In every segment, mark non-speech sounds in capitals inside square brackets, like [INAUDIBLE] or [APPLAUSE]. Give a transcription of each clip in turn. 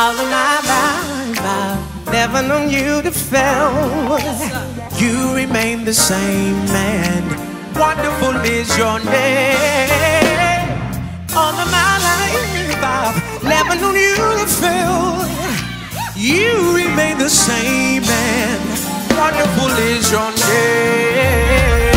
all of my life I've never known you to fail. You remain the same man. Wonderful is your name. All of my life I've never known you to fail. You remain the same man. Wonderful is your name.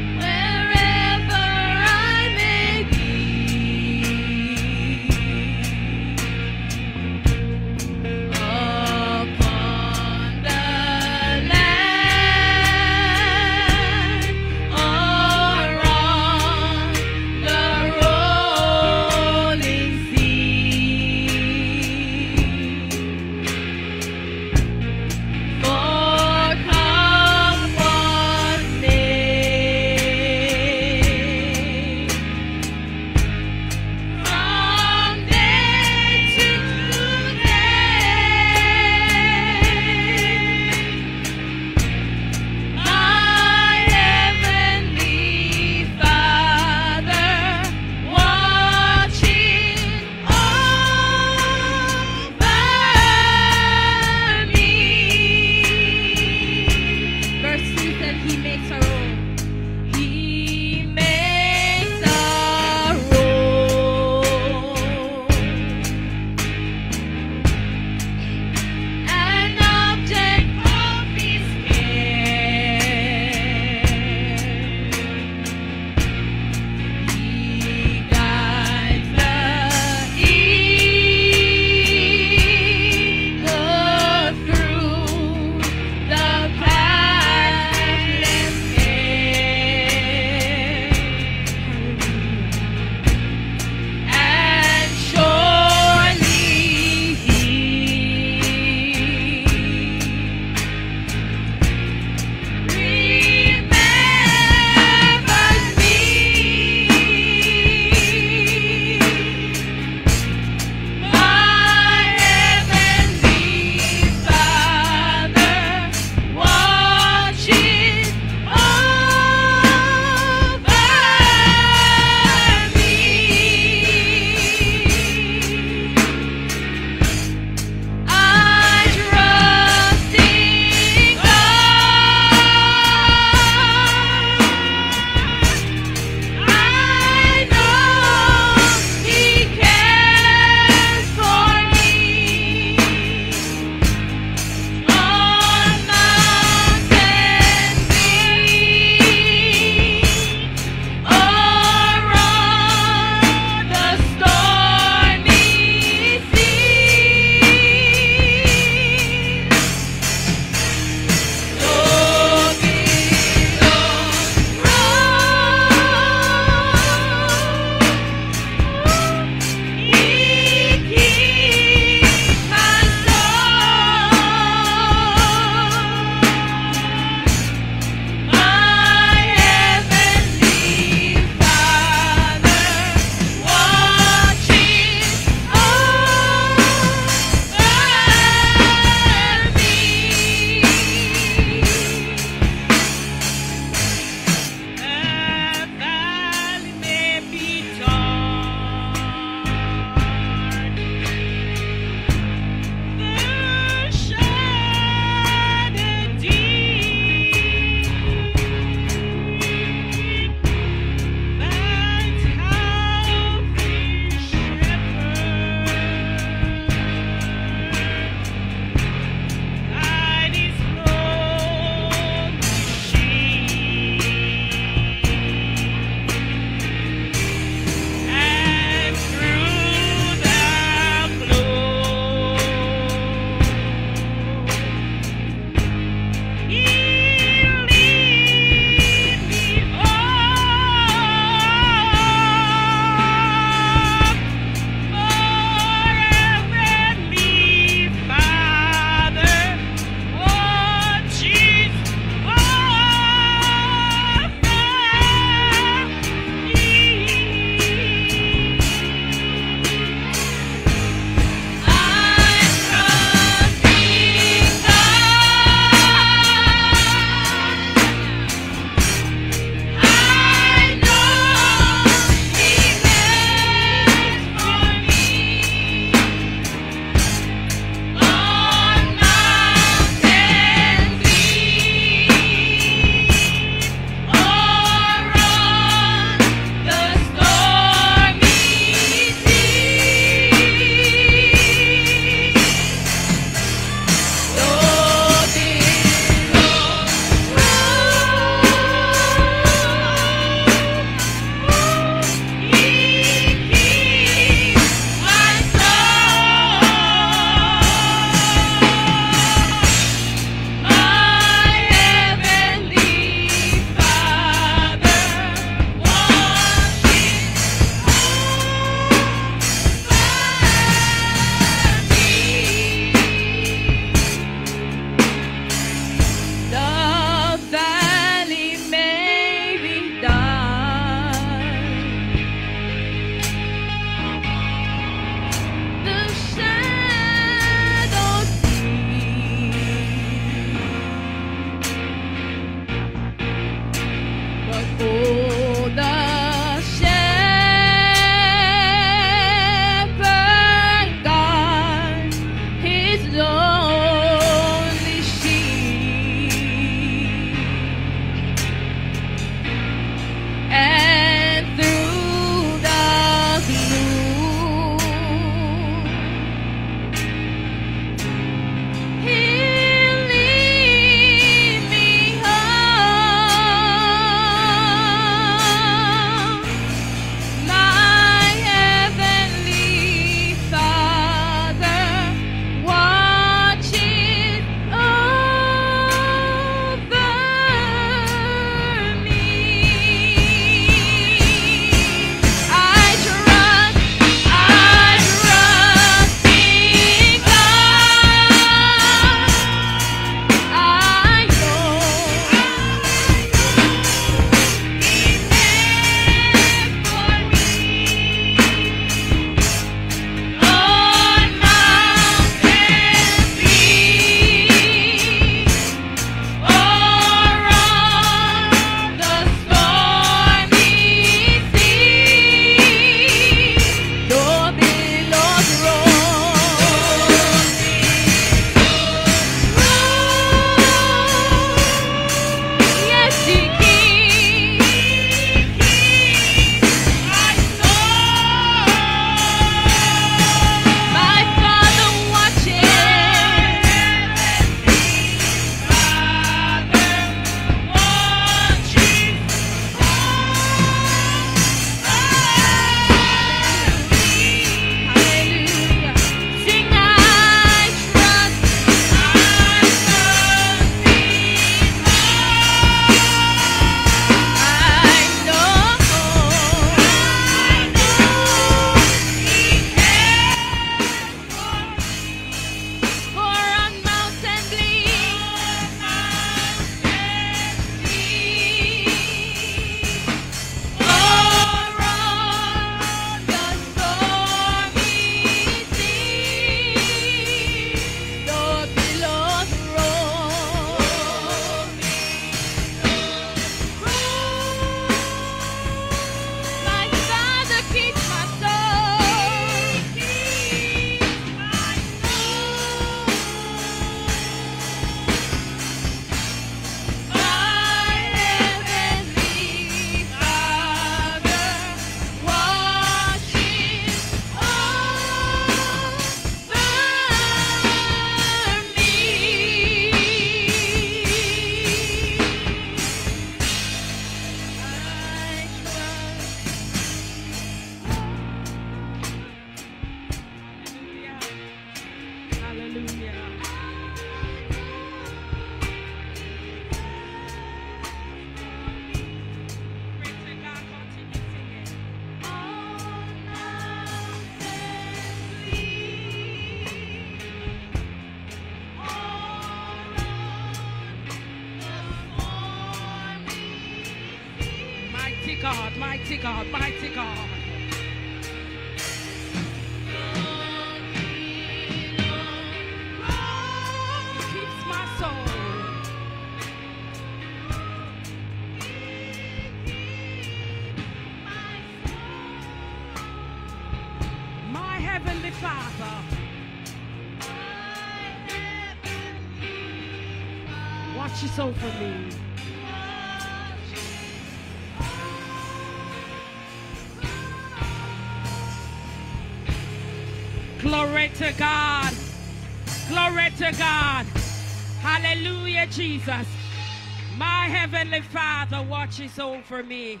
Heavenly Father watches over me.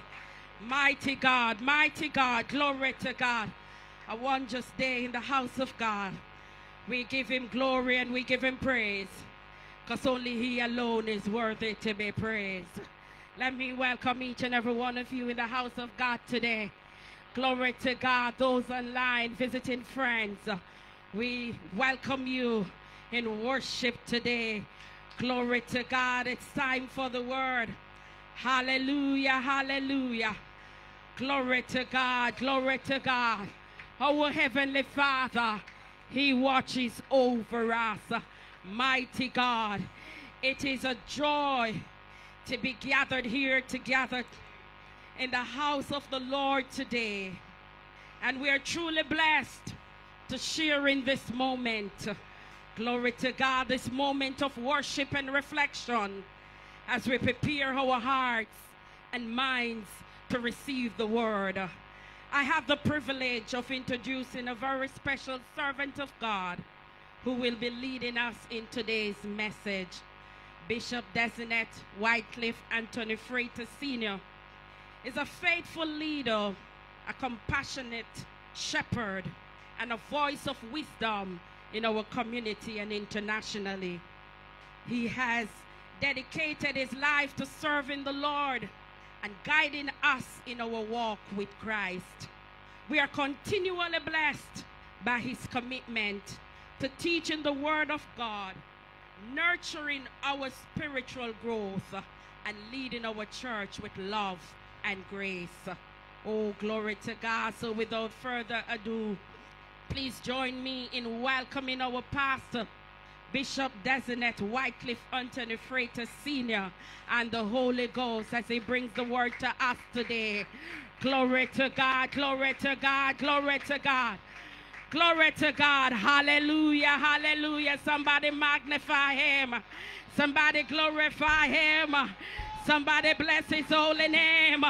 Mighty God, mighty God, glory to God. A wondrous day in the house of God. We give him glory and we give him praise. Because only he alone is worthy to be praised. Let me welcome each and every one of you in the house of God today. Glory to God. Those online visiting friends, we welcome you in worship today. Glory to God. It's time for the word. Hallelujah, hallelujah. Glory to God, glory to God. Our Heavenly Father, He watches over us. Mighty God, it is a joy to be gathered here together in the house of the Lord today. And we are truly blessed to share in this moment. Glory to God, this moment of worship and reflection as we prepare our hearts and minds to receive the word. I have the privilege of introducing a very special servant of God who will be leading us in today's message. Bishop Designate Wycliffe Anthony Frater Sr. is a faithful leader, a compassionate shepherd, and a voice of wisdom in our community and internationally. He has dedicated his life to serving the Lord and guiding us in our walk with Christ. We are continually blessed by his commitment to teaching the Word of God, nurturing our spiritual growth, and leading our church with love and grace. Oh, glory to God. So, without further ado, please join me in welcoming our pastor. Bishop Designate Wycliffe Anthony Frater Sr. and the Holy Ghost as he brings the word to us today. Glory to God, glory to God, glory to God. Glory to God. Hallelujah, hallelujah. Somebody magnify him. Somebody glorify him. Somebody bless his holy name.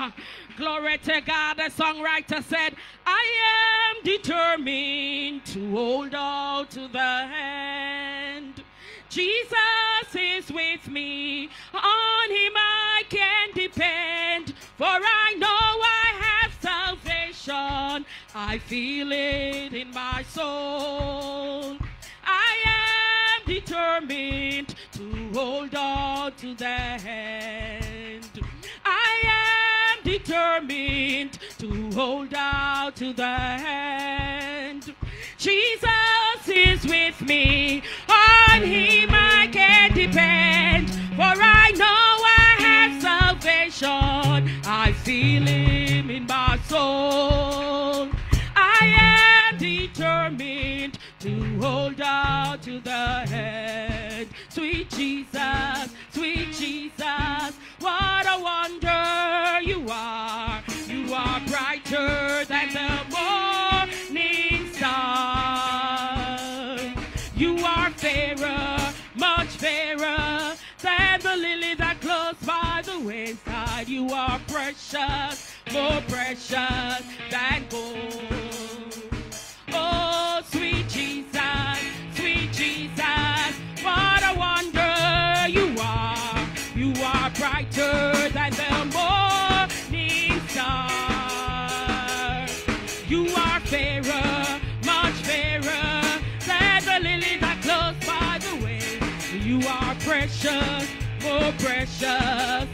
Glory to God. The songwriter said, I am determined to hold on to the hand. Jesus is with me. On him I can depend. For I know I have salvation. I feel it in my soul. I am determined to hold on to the hand. I am determined to hold out to the hand. Jesus is with me. On him I can depend. For I know I have salvation. I feel him in my soul. I am determined to hold out to the hand. Sweet Jesus, sweet Jesus, what a wonder you are. You are brighter than the morning star. You are fairer, much fairer than the lily that glows by the wayside. You are precious, more precious than gold. Precious, more precious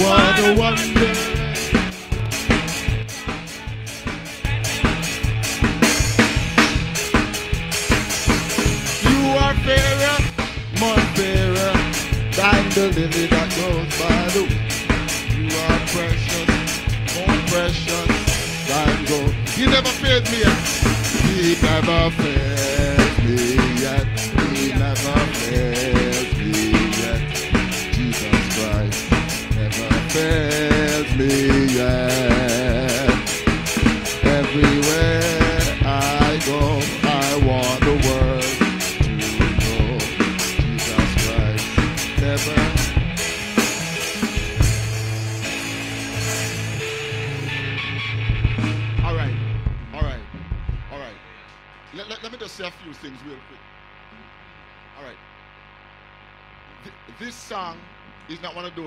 What a wonder. You are fairer, more fairer than the lily that grows by the way. You are precious, more precious than gold. He never failed me. He never failed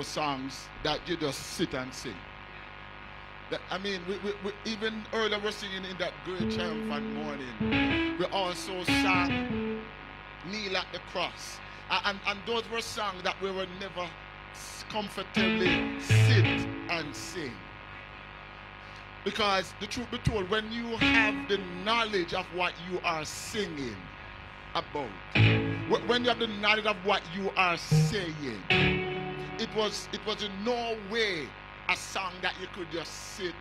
those songs that you just sit and sing. That, I mean, we, we, we, even earlier we're singing in that great triumphant morning. We also sang Kneel at the Cross. And, and those were songs that we will never comfortably sit and sing. Because the truth be told, when you have the knowledge of what you are singing about, when you have the knowledge of what you are saying, it was it was in no way a song that you could just sit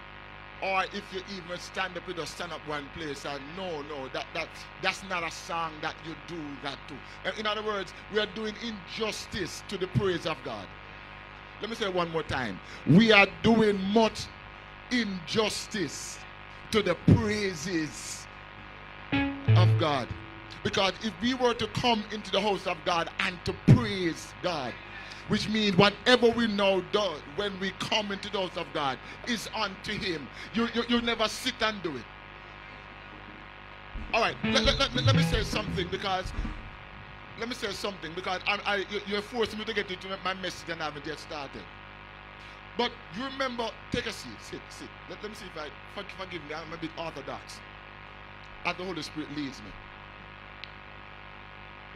or if you even stand up you just stand up one place and no no that that that's not a song that you do that to. In other words we are doing injustice to the praise of god. Let me say one more time. We are doing much injustice to the praises of god. Because if we were to come into the house of god and to praise god which means whatever we now do when we come into the house of God is unto Him. You, you, you never sit and do it. All right, let, let, let, me- let me say something because let me say something because I, I, you- you're forcing me to get into my message and I haven't yet started. But you remember, take a seat, sit, sit. Let, let me see if I for- forgive me. I'm a bit orthodox, as the Holy Spirit leads me.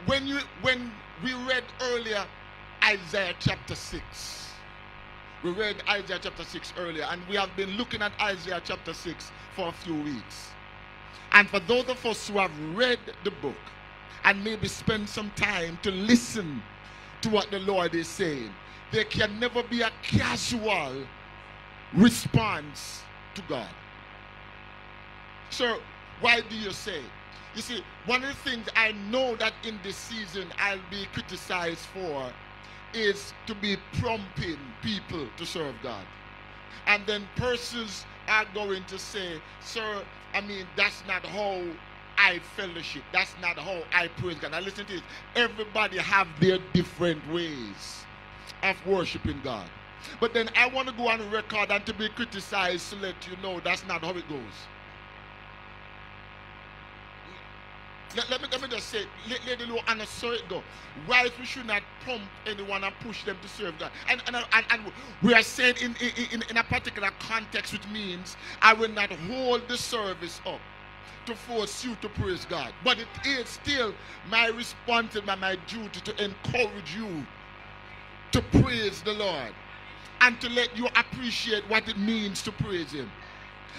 When you when we read earlier Isaiah chapter 6. We read Isaiah chapter 6 earlier, and we have been looking at Isaiah chapter 6 for a few weeks. And for those of us who have read the book and maybe spend some time to listen to what the Lord is saying, there can never be a casual response to God. So, why do you say? You see, one of the things I know that in this season I'll be criticized for is to be prompting people to serve God. And then persons are going to say, Sir, I mean, that's not how I fellowship. That's not how I praise God. Now listen to this. Everybody have their different ways of worshiping God. But then I want to go on record and to be criticized to let you know that's not how it goes. Let, let me, let me just say, let, Lady Lou Anna saw it go. Why we should not prompt anyone and push them to serve God? And, and, and, and we are saying in, in, in a particular context, which means I will not hold the service up to force you to praise God. But it is still my responsibility, my duty to encourage you to praise the Lord and to let you appreciate what it means to praise Him.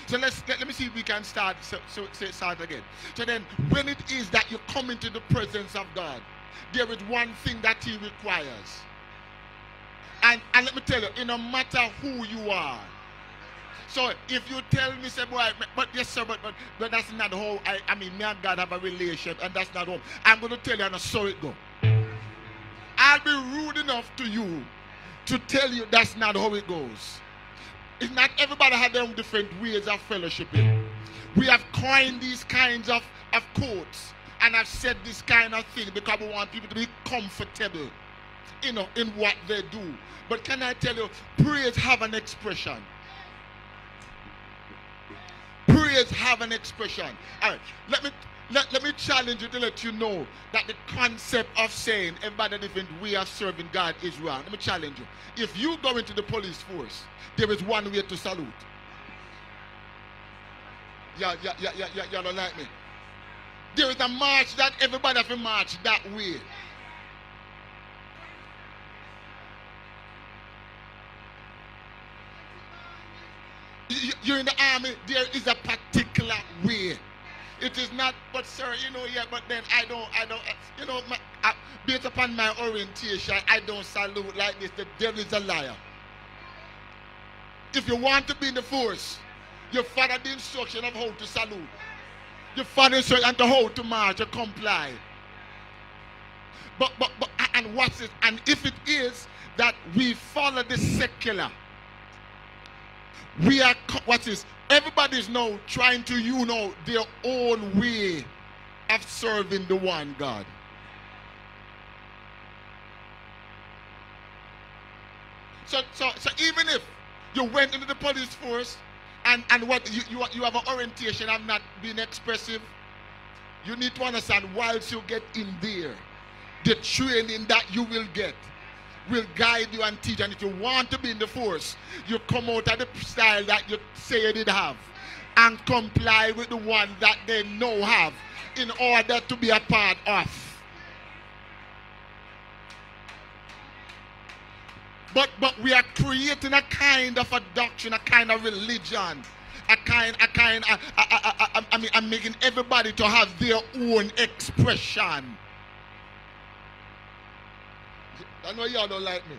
So let's let, let me see if we can start so, so say start again. So then when it is that you come into the presence of God, there is one thing that He requires. And and let me tell you, it no matter who you are. So if you tell me, say, boy, but yes, sir, but, but, but that's not how I, I mean, me and God have a relationship, and that's not how I'm going to tell you, and I saw it go. I'll be rude enough to you to tell you that's not how it goes. It's not everybody have their own different ways of fellowshipping. We have coined these kinds of, of quotes and have said this kind of thing because we want people to be comfortable you know, in what they do. But can I tell you, praise have an expression. Praise have an expression. All right, let me let, let me challenge you to let you know that the concept of saying everybody different way of serving God is wrong. Let me challenge you. If you go into the police force, there is one way to salute. Yeah, yeah, yeah, yeah, yeah, you don't like me. There is a march that everybody has to march that way. You're in the army, there is a particular way. It is not, but sir, you know, yeah, but then I don't, I don't, you know, my, I, based upon my orientation, I don't salute like this. The devil is a liar. If you want to be in the force, you follow the instruction of how to salute. You follow the instruction and how to march, to comply. But, but, but, and what's it? And if it is that we follow the secular, we are, what is, everybody's now trying to, you know, their own way of serving the one God. So, so, so even if you went into the police force and, and what you, you, you have an orientation of not being expressive, you need to understand whilst you get in there, the training that you will get will guide you and teach. And if you want to be in the force, you come out of the style that you say you did have and comply with the one that they know have in order to be a part of. But but we are creating a kind of a doctrine, a kind of religion, a kind, a kind. I, I, I, I mean, I'm making everybody to have their own expression. I know y'all don't like me.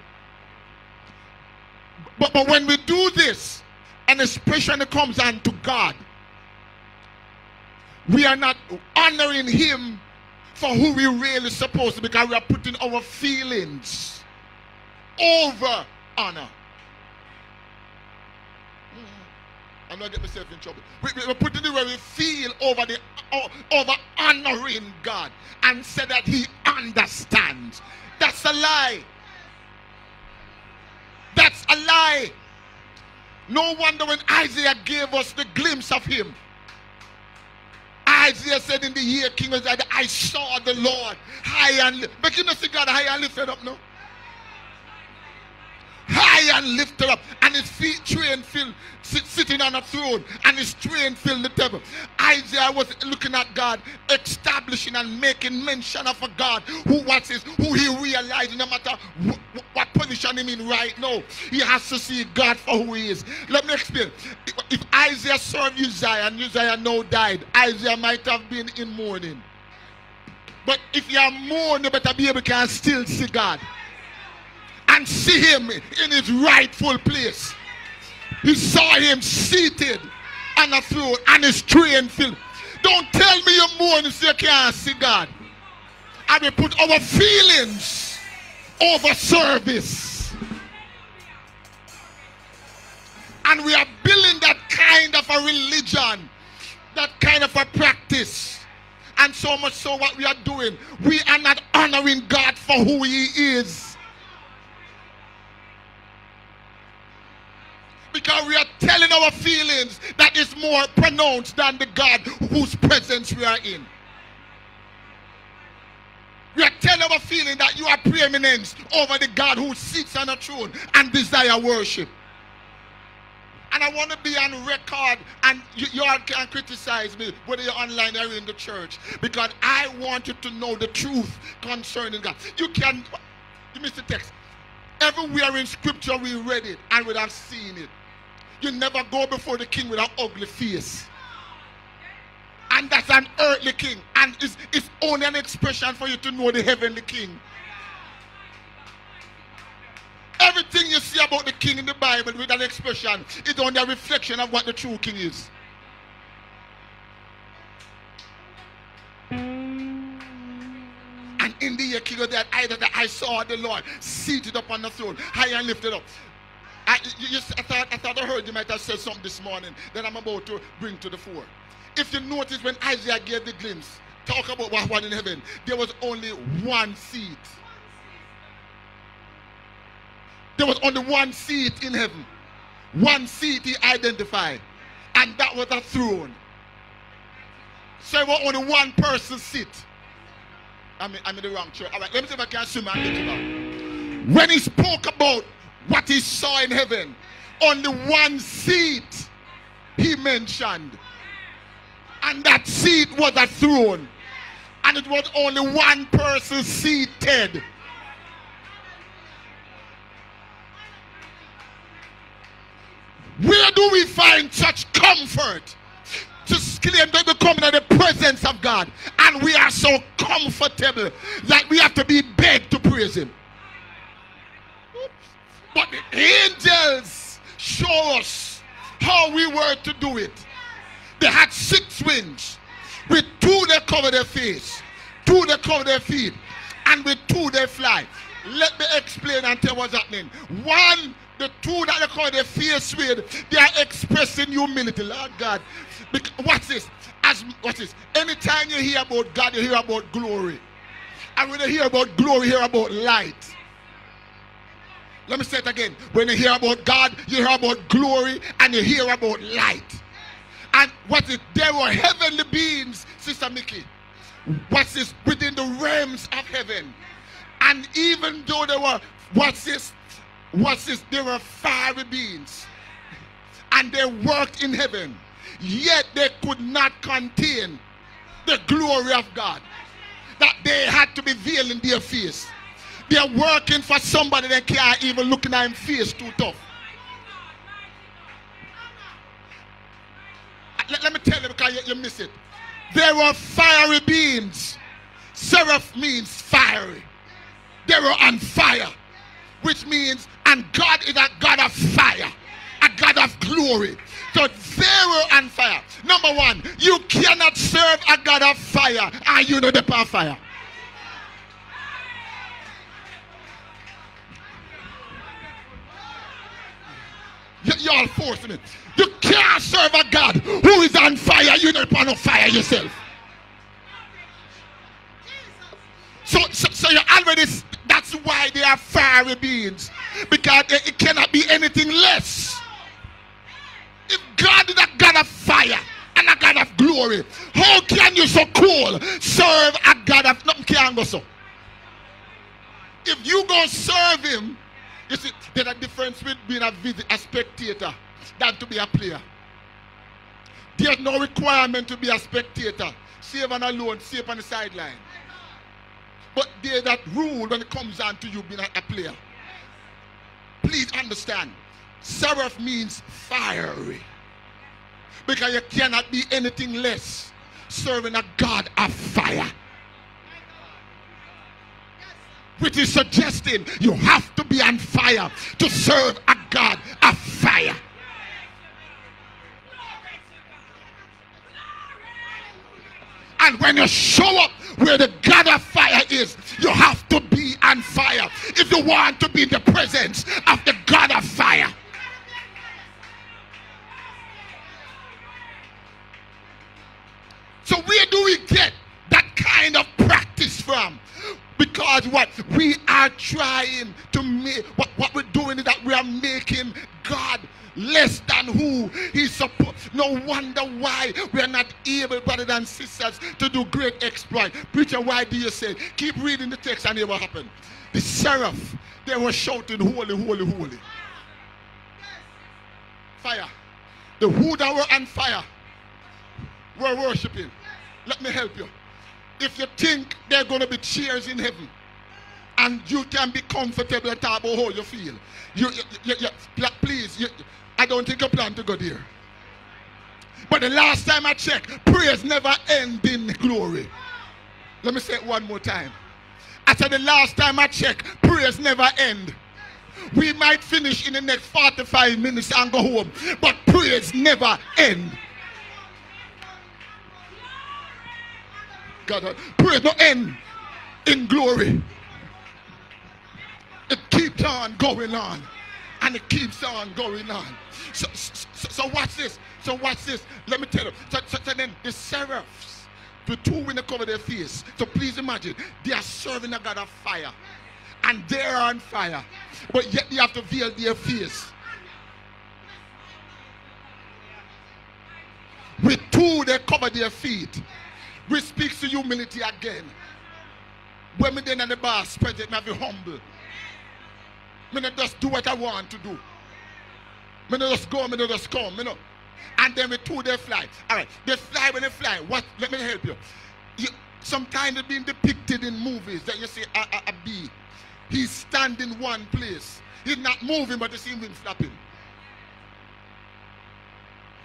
But, but when we do this, and especially comes unto God, we are not honoring Him for who we really supposed to be because we are putting our feelings over honor. I'm not getting myself in trouble. We, are putting the way we feel over the over honoring God and say that He understands. That's a lie. That's a lie. No wonder when Isaiah gave us the glimpse of him. Isaiah said in the year King was I saw the Lord high and but you know see God high and lifted up no high and lifted up, and his feet train filled, sit, sitting on a throne, and his train filled the temple. Isaiah was looking at God, establishing and making mention of a God who was his, who he realized no matter what position him in right now, he has to see God for who he is. Let me explain. If Isaiah served Uzziah and Uzziah now died, Isaiah might have been in mourning. But if you are mourning, you better be able to still see God and see him in his rightful place. He saw him seated on a throne and his train filled. Don't tell me you're mourning so you can't see God. And we put our feelings over service. And we are building that kind of a religion, that kind of a practice. And so much so what we are doing, we are not honoring God for who he is. Because we are telling our feelings that is more pronounced than the God whose presence we are in. We are telling our feeling that you are preeminence over the God who sits on a throne and desire worship. And I want to be on record, and you, you all can criticize me, whether you're online or in the church, because I want you to know the truth concerning God. You can, you missed the text. Everywhere in scripture we read it and we have seen it. You never go before the king with an ugly face. And that's an earthly king. And it's, it's only an expression for you to know the heavenly king. Everything you see about the king in the Bible with an expression is only a reflection of what the true king is. And in the year king of that, that I saw the Lord seated upon the throne, high and lifted up. I, you, I, thought, I thought I heard you might have said something this morning that I'm about to bring to the fore. If you notice when Isaiah gave the glimpse, talk about what was in heaven, there was only one seat. There was only one seat in heaven. One seat he identified. And that was a throne. So it was only one person seat. I'm in, I'm in the wrong church. All right, let me see if I can swim and get. When he spoke about what he saw in heaven. on the one seat he mentioned. And that seat was a throne. and it was only one person seated. Where do we find such comfort to claim that we come in the presence of God and we are so comfortable that we have to be begged to praise Him? But the angels show us how we were to do it. They had six wings. With two they cover their face, two they cover their feet, and with two they fly. Let me explain and tell what's happening. One, the two that they cover their face with, they are expressing humility. Lord God. What's this? As what's this? Anytime you hear about God, you hear about glory. And when you hear about glory, you hear about light. Let me say it again. When you hear about God, you hear about glory and you hear about light. And what is there were heavenly beings, Sister Mickey. What's? Within the realms of heaven. And even though there were, what's this? What's this? There were fiery beings. And they worked in heaven. Yet they could not contain the glory of God. That they had to be veiling their face. They're working for somebody they can't even look in their face too tough. Let, let me tell you because you, you miss it. There were fiery beings. Seraph means fiery. They were on fire, which means, and God is a God of fire, a God of glory. So they were on fire. Number one, you cannot serve a God of fire and you know the power fire. You, all forcing it. You can't serve a God who is on fire. You're not on fire yourself. So, so, so you already, that's why they are fiery beings. Because it cannot be anything less. If God is a God of fire and a God of glory, how can you so cool serve a God of nothing so? If you go serve him, you see, there's a difference with being a, visit, a spectator than to be a player. There's no requirement to be a spectator. Save and alone, save on the sideline. But there's that rule when it comes down to you being a, a player. Please understand. Seraph means fiery. Because you cannot be anything less serving a God of fire which is suggesting you have to be on fire to serve a God of fire. And when you show up where the God of fire is, you have to be on fire if you want to be in the presence of the God of fire. So where do we get that kind of practice from? Because what? We are trying to make, what, what we're doing is that we are making God less than who he's supposed. No wonder why we are not able, brothers and sisters, to do great exploit. Preacher, why do you say? Keep reading the text and it will happen. The seraph, they were shouting, holy, holy, holy. Fire. The who that were on fire were worshiping. Let me help you if you think there are going to be cheers in heaven and you can be comfortable at about how you feel, you, you, you, you please, I don't think you plan to go there. But the last time I checked, prayers never end in glory. Let me say it one more time. I said the last time I checked, prayers never end. We might finish in the next 45 minutes and go home, but prayers never end. God. Praise no end in glory. It keeps on going on. And it keeps on going on. So, so, so watch this. So watch this. Let me tell you. So, so, so then the seraphs, the two when they cover their face. So please imagine, they are serving a God of fire. And they're on fire. But yet they have to veil their face. With two, they cover their feet which speak to humility again. When me then in the bar spread it, me be humble. Me not just do what I want to do. Me not just go, me not just come, me know. And then we two they fly. All right, they fly when they fly. What? Let me help you. you sometimes it's been depicted in movies that you see a, a, a bee. He's standing one place. He's not moving, but you see him flapping.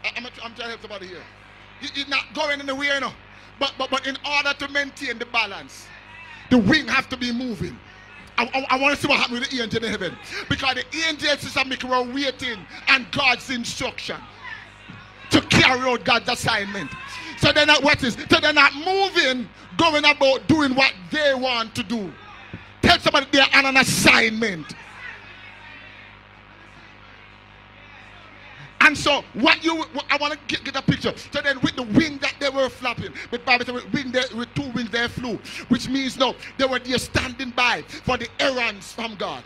I, I'm, I'm trying to help somebody here. He, he's not going anywhere, no. But, but, but in order to maintain the balance, the wing have to be moving. I, I, I want to see what happened with the angel in heaven. Because the angels is making were waiting and God's instruction to carry out God's assignment. So they're not what is so they're not moving, going about doing what they want to do. Tell somebody they're on an assignment. And so, what you, I want to get, get, a picture. So then, with the wing that they were flapping, with Bible with, they, with two wings they flew, which means no, they were there standing by for the errands from God.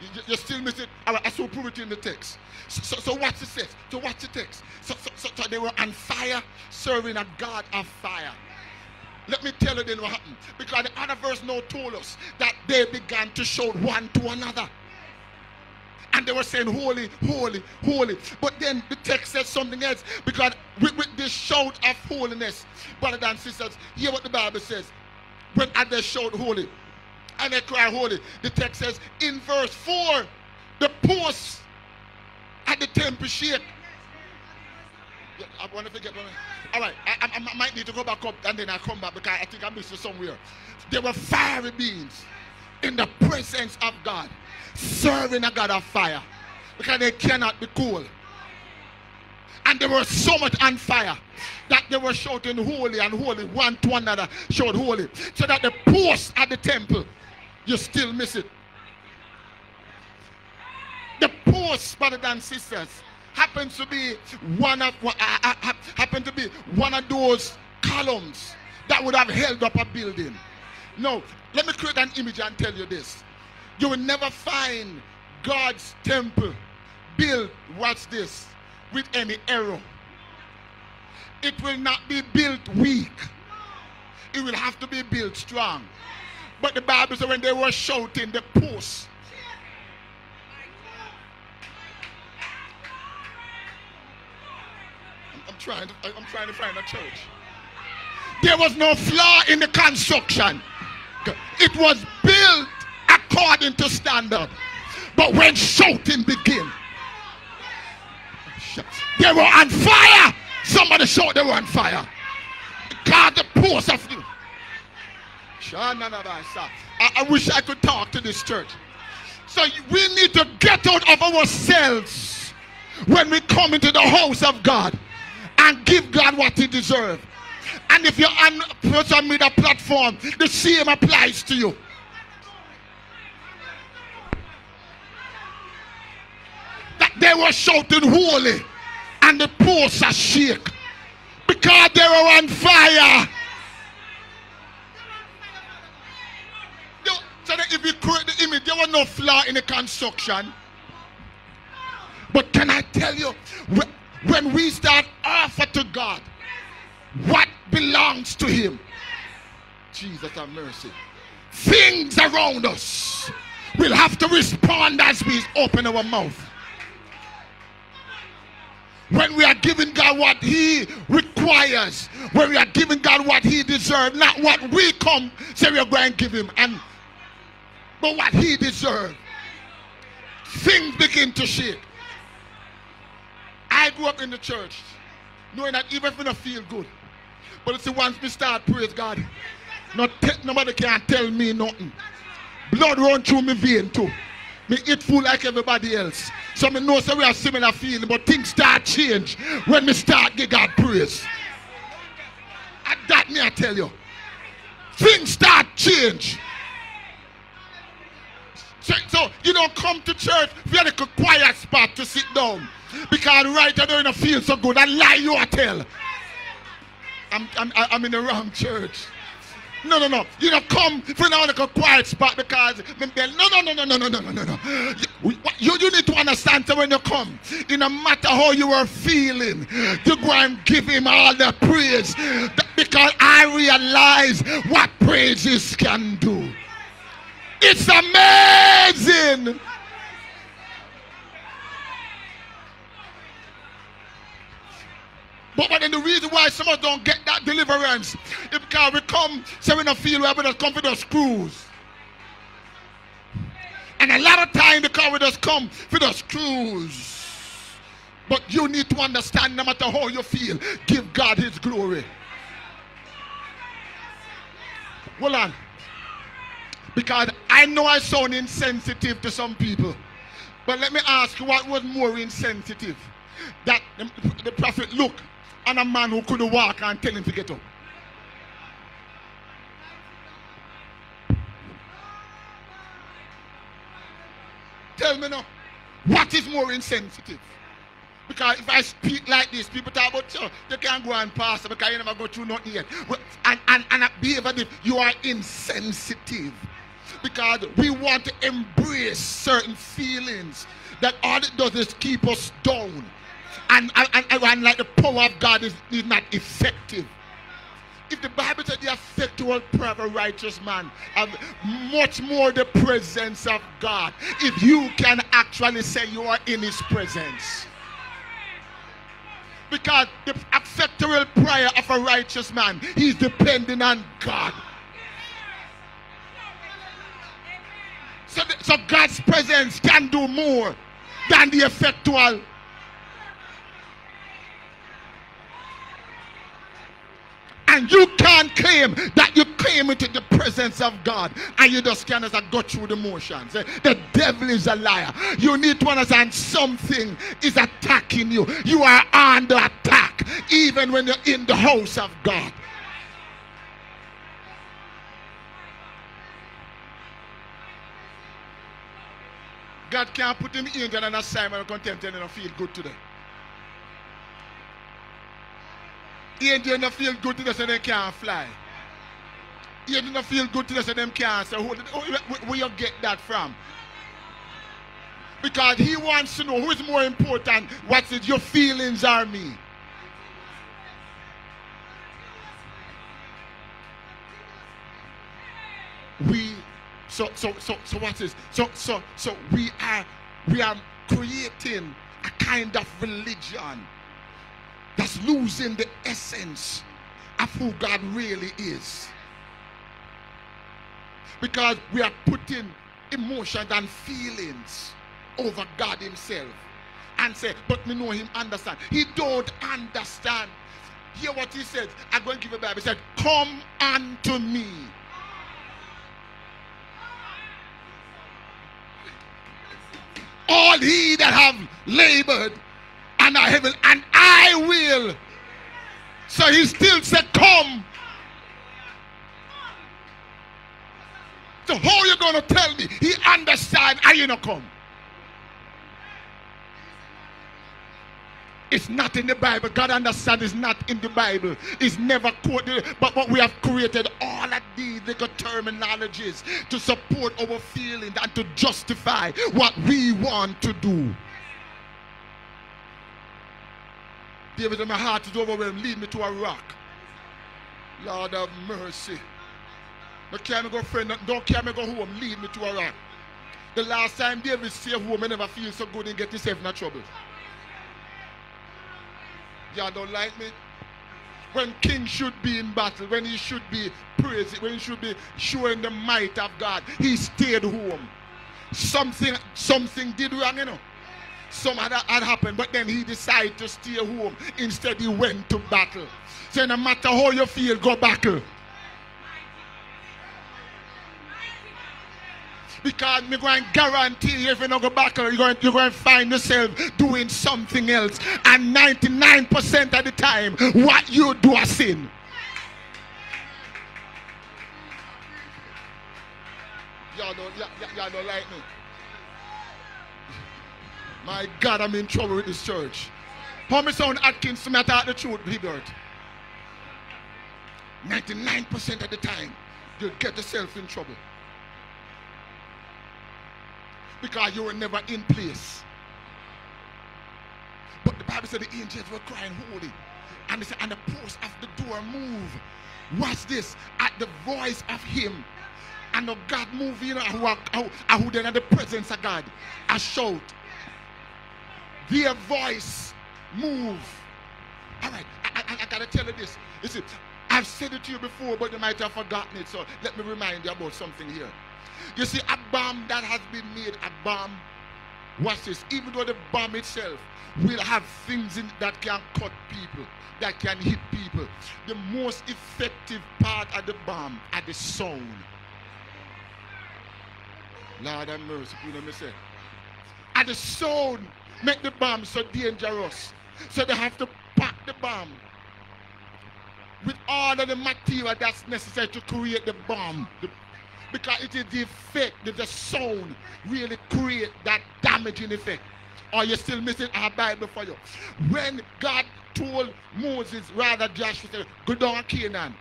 You, you still miss it. All right, I saw prove it in the text. So, so, so watch the text. So watch the text. So, so, so, they were on fire, serving a God of fire. Let me tell you then what happened. Because the other verse now told us that they began to shout one to another and they were saying holy, holy, holy. But then the text says something else because with, with this shout of holiness, brothers and sisters, hear what the Bible says. When at they shout holy and they cry holy, the text says in verse 4, the posts at the temple shake. I want to forget. All right, I, I, I, might need to go back up and then I come back because I think I missed it somewhere. There were fiery beings in the presence of God serving a God of fire because they cannot be cool. And they were so much on fire that they were shouting holy and holy, one to another shout holy. So that the post at the temple, you still miss it. The post, brothers and sisters, happens to be one of uh, uh, uh happen to be one of those columns that would have held up a building. No, let me create an image and tell you this. You will never find God's temple built, watch this, with any error. It will not be built weak. It will have to be built strong. But the Bible says when they were shouting, the posts. I'm, trying to, I'm trying to find a church. There was no flaw in the construction. It was built according to standard. But when shouting began, they were on fire. Somebody shout they were on fire. God, the post of you. I, I wish I could talk to this church. So we need to get out of ourselves when we come into the house of God and give God what he deserves. And if you're on social media platform, the same applies to you. They were shouting holy and the posts are shake because they were on fire. So that if you create the image, there was no flaw in the construction. But can I tell you, when we start offer to God what belongs to Him, Jesus have mercy. Things around us will have to respond as we open our mouth when we are giving God what He requires, when we are giving God what He deserves, not what we come say we are going to give Him, and but what He deserves, things begin to shift. I grew up in the church, knowing that even if I feel good, but the once we start praise God, not nobody can tell me nothing. Blood run through me vein too. Me eat food like everybody else. So me know so we have similar feeling, but things start change when me start give God praise. And that me I tell you. Things start change. So, so you don't come to church for like quiet spot to sit down. Because right you don't feel so good. I lie you I tell. I'm, I'm, I'm in the wrong church. No, no, no. You don't come for now like a quiet spot because no, no, no, no, no, no, no, no, no, no. You, you need to understand that when you come, no matter how you are feeling, you go and give him all the praise because I realize what praises can do. It's amazing. But, but then the reason why some of us don't get that deliverance is because we come, so we don't feel where we just come for the screws. And a lot of time because we just come for the screws. But you need to understand no matter how you feel, give God his glory. Hold on. Because I know I sound insensitive to some people. But let me ask you what was more insensitive? That the, the prophet looked on a man who couldn't walk and tell him to get up. Tell me now, what is more insensitive? Because if I speak like this, people talk about you, you can't go and pass because you never go through nothing yet. And, and, and behave as if you are insensitive. Because we want to embrace certain feelings that all it does is keep us down. And, and, and, and like the power of God is, is not effective. If the Bible said the effectual prayer of a righteous man, and much more the presence of God, if you can actually say you are in his presence. Because the effectual prayer of a righteous man, he's depending on God. So, the, so God's presence can do more than the effectual. And you can't claim that you came into the presence of God and you just can't just go through the motions. Eh, the devil is a liar. You need to understand something is attacking you. You are under attack even when you're in the house of God. God can't put him angel on assignment and contempt and feel good today. Angel don't feel good today so they can't fly. Angel don't feel good today so them can't say, who, where you get that from? Because he wants to know who is more important. What's it? Your feelings are me. We so so so so what is so so so we are we are creating a kind of religion that's losing the essence of who God really is. Because we are putting emotions and feelings over God Himself. And say, but me know him understand. He don't understand. Hear what he said. I'm going to give a Bible. He said, Come unto me. all he that have labored heavy, and I will. So he still said, Come. So how you gonna tell me? He understand are you not come? It's not in the Bible. God understand it's not in the Bible. It's never quoted. But, what we have created all of these little terminologies to support our feelings and to justify what we want to do. David, my heart is overwhelmed. Lead me to a rock. Lord have mercy. Don't carry me go friend. Don't carry me go home. Lead me to a rock. The last time David stayed home, I never feel so good and get himself in trouble. Y'all don't like me? When king should be in battle, when he should be praising, when he should be showing the might of God, he stayed home. Something, something did wrong, you know. Some had, had happened, but then he decided to stay home. Instead, he went to battle. So no matter how you feel, go battle. Because me going to guarantee you if you don't go back, you're going, you're going to find yourself doing something else. And 99% of the time, what you do is sin. Y'all don't, y'all don't like me. My God, I'm in trouble with this church. Me sound Atkins me I the truth, Hibbert? 99% of the time, you'll get yourself in trouble because you were never in place. But the Bible said the angels were crying holy. And they said, and the post of the door move. Watch this. At the voice of him. And the God move in and who, are, who then at the presence of God. A shout. Their voice move. All right. I I, I gotta tell you this. You see, I've said it to you before, but you might have forgotten it. So let me remind you about something here. You see, a bomb that has been made, a bomb, watch this, even though the bomb itself will have things in that can cut people, that can hit people. The most effective part of the bomb are the sound. Lord have mercy, you know me say. And the sound make the bomb so dangerous. So they have to pack the bomb with all of the material that's necessary to create the bomb. The- because it is the effect, that the sound really create that damaging effect. Are you still missing our Bible for you? When God told Moses, rather Joshua, said, go down Canaan.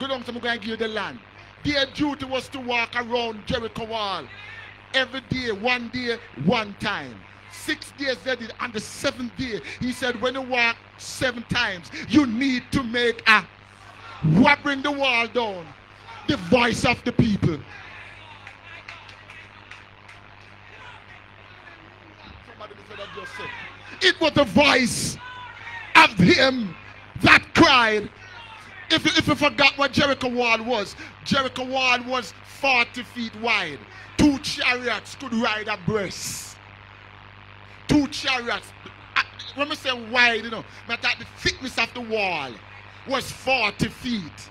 Go down, so I'm going to give you the land. Their duty was to walk around Jericho wall every day, one day, one time. Six days they did. On the seventh day, he said, when you walk seven times, you need to make a what bring the wall down? The voice of the people. It was the voice of him that cried. If you, if you forgot what Jericho wall was, Jericho wall was 40 feet wide. Two chariots could ride abreast. Two chariots. Uh, When we say wide, you know, but that the thickness of the wall was 40 feet.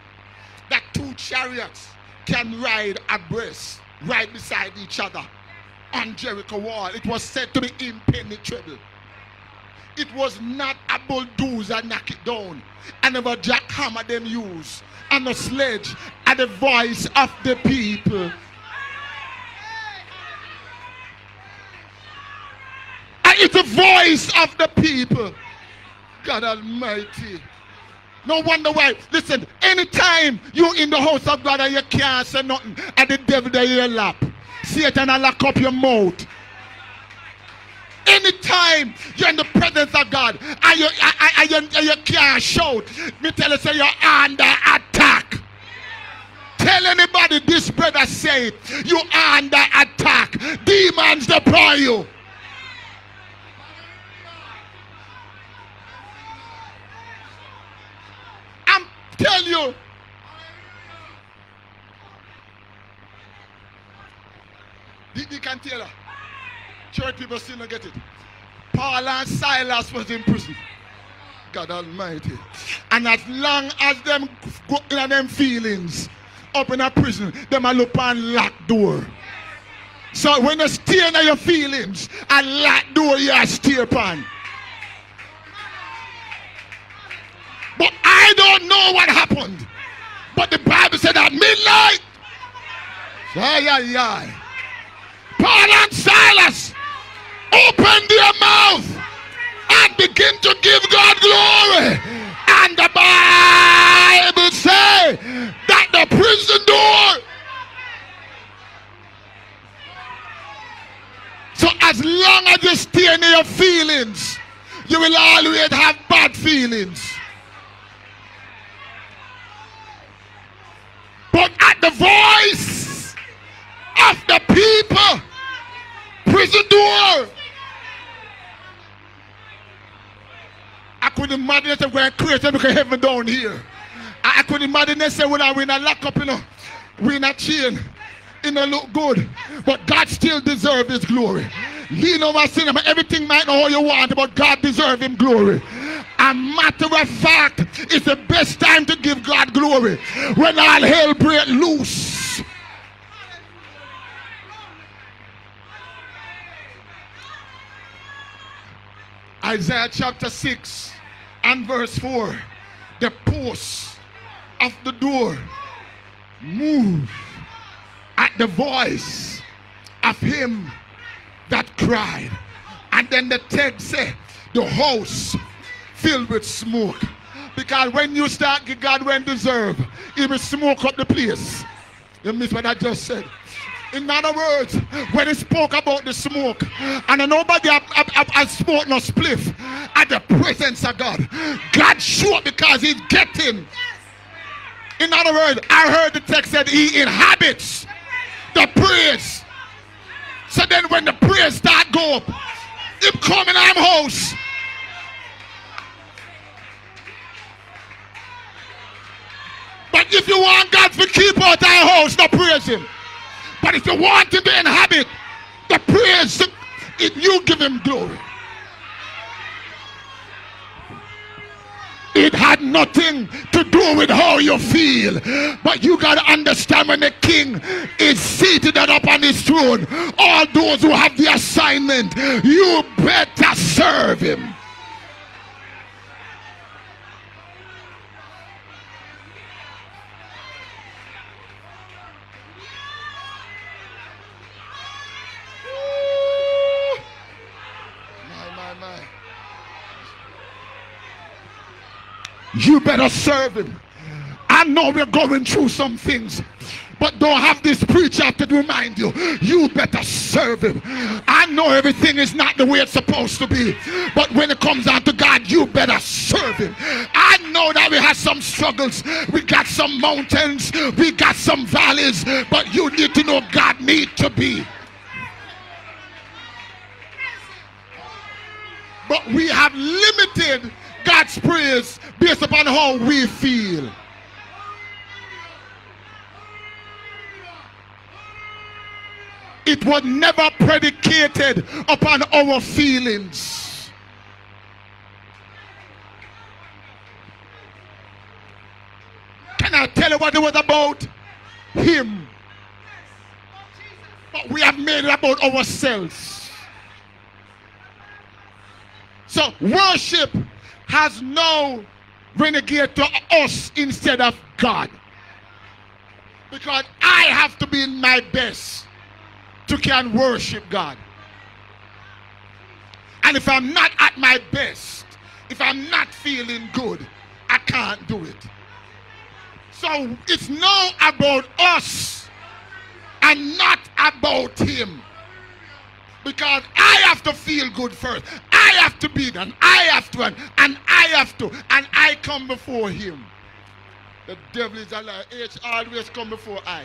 That two chariots can ride abreast, right beside each other on Jericho wall. It was said to be impenetrable. It was not a bulldozer knock it down. And never jackhammer them use. And a sledge and the voice of the people. It's the voice of the people. God Almighty. No wonder why. Listen, anytime you in the house of God and you can't say nothing, and the devil there your lap, Satan will lock up your mouth. Anytime you're in the presence of God and you, and you, and you can't shout, me tell you, say you're under attack. Tell anybody this brother say it. You are under attack. Demons deploy you. Telling you. You can tell her. Church people still don't get it. Paul and Silas was in prison. God Almighty. And as long as them go in them feelings up in a prison, them a look on locked door. So when you stay in your feelings, a locked door you are stay upon. But I don't know what happened. But the Bible said at midnight. Ay, ay, ay. Paul and Silas opened their mouth and begin to give God glory. And the Bible say that the prison door. So as long as you stay in your feelings, you will always have bad feelings. But at the voice of the people, prison door. I couldn't imagine that we're created because heaven down here. I, I couldn't imagine they say, well, we're not locked up, you know, we're not chain. It don't look good. But God still deserves his glory. Lean over sin. I everything might know how you want, but God deserves him glory. A matter of fact, it's the best time to give God glory. When all hell break loose. Isaiah chapter 6 and verse 4. The posts of the door move at the voice of him that cried. And then the text said, the house filled with smoke. Because when you start give God when deserve, he will smoke up the place. You miss what I just said. In other words, when he spoke about the smoke, and nobody have smoked no spliff at the presence of God, God sure because he's getting. In other words, I heard the text said he inhabits the praise. So then when the praise start go up, him come in our house. But if you want God to keep out thy house, not praise him. But if you want him to inhabit the praise, if you give him glory. It had nothing to do with how you feel. But you got to understand when the king is seated up on his throne, all those who have the assignment, you better serve him. You better serve him. I know we're going through some things, but don't have this preacher to remind you. You better serve him. I know everything is not the way it's supposed to be, but when it comes down to God, you better serve him. I know that we have some struggles, we got some mountains, we got some valleys, but you need to know God need to be. But we have limited God's praise based upon how we feel. It was never predicated upon our feelings. Can I tell you what it was about? Him. But we have made it about ourselves. So worship has now renegade to us instead of God. Because I have to be in my best to can worship God. And if I'm not at my best, if I'm not feeling good, I can't do it. So it's now about us and not about him. Because I have to feel good first. I have to be done. I have to, and, and I have to, and I come before him. The devil is a liar. H always come before I.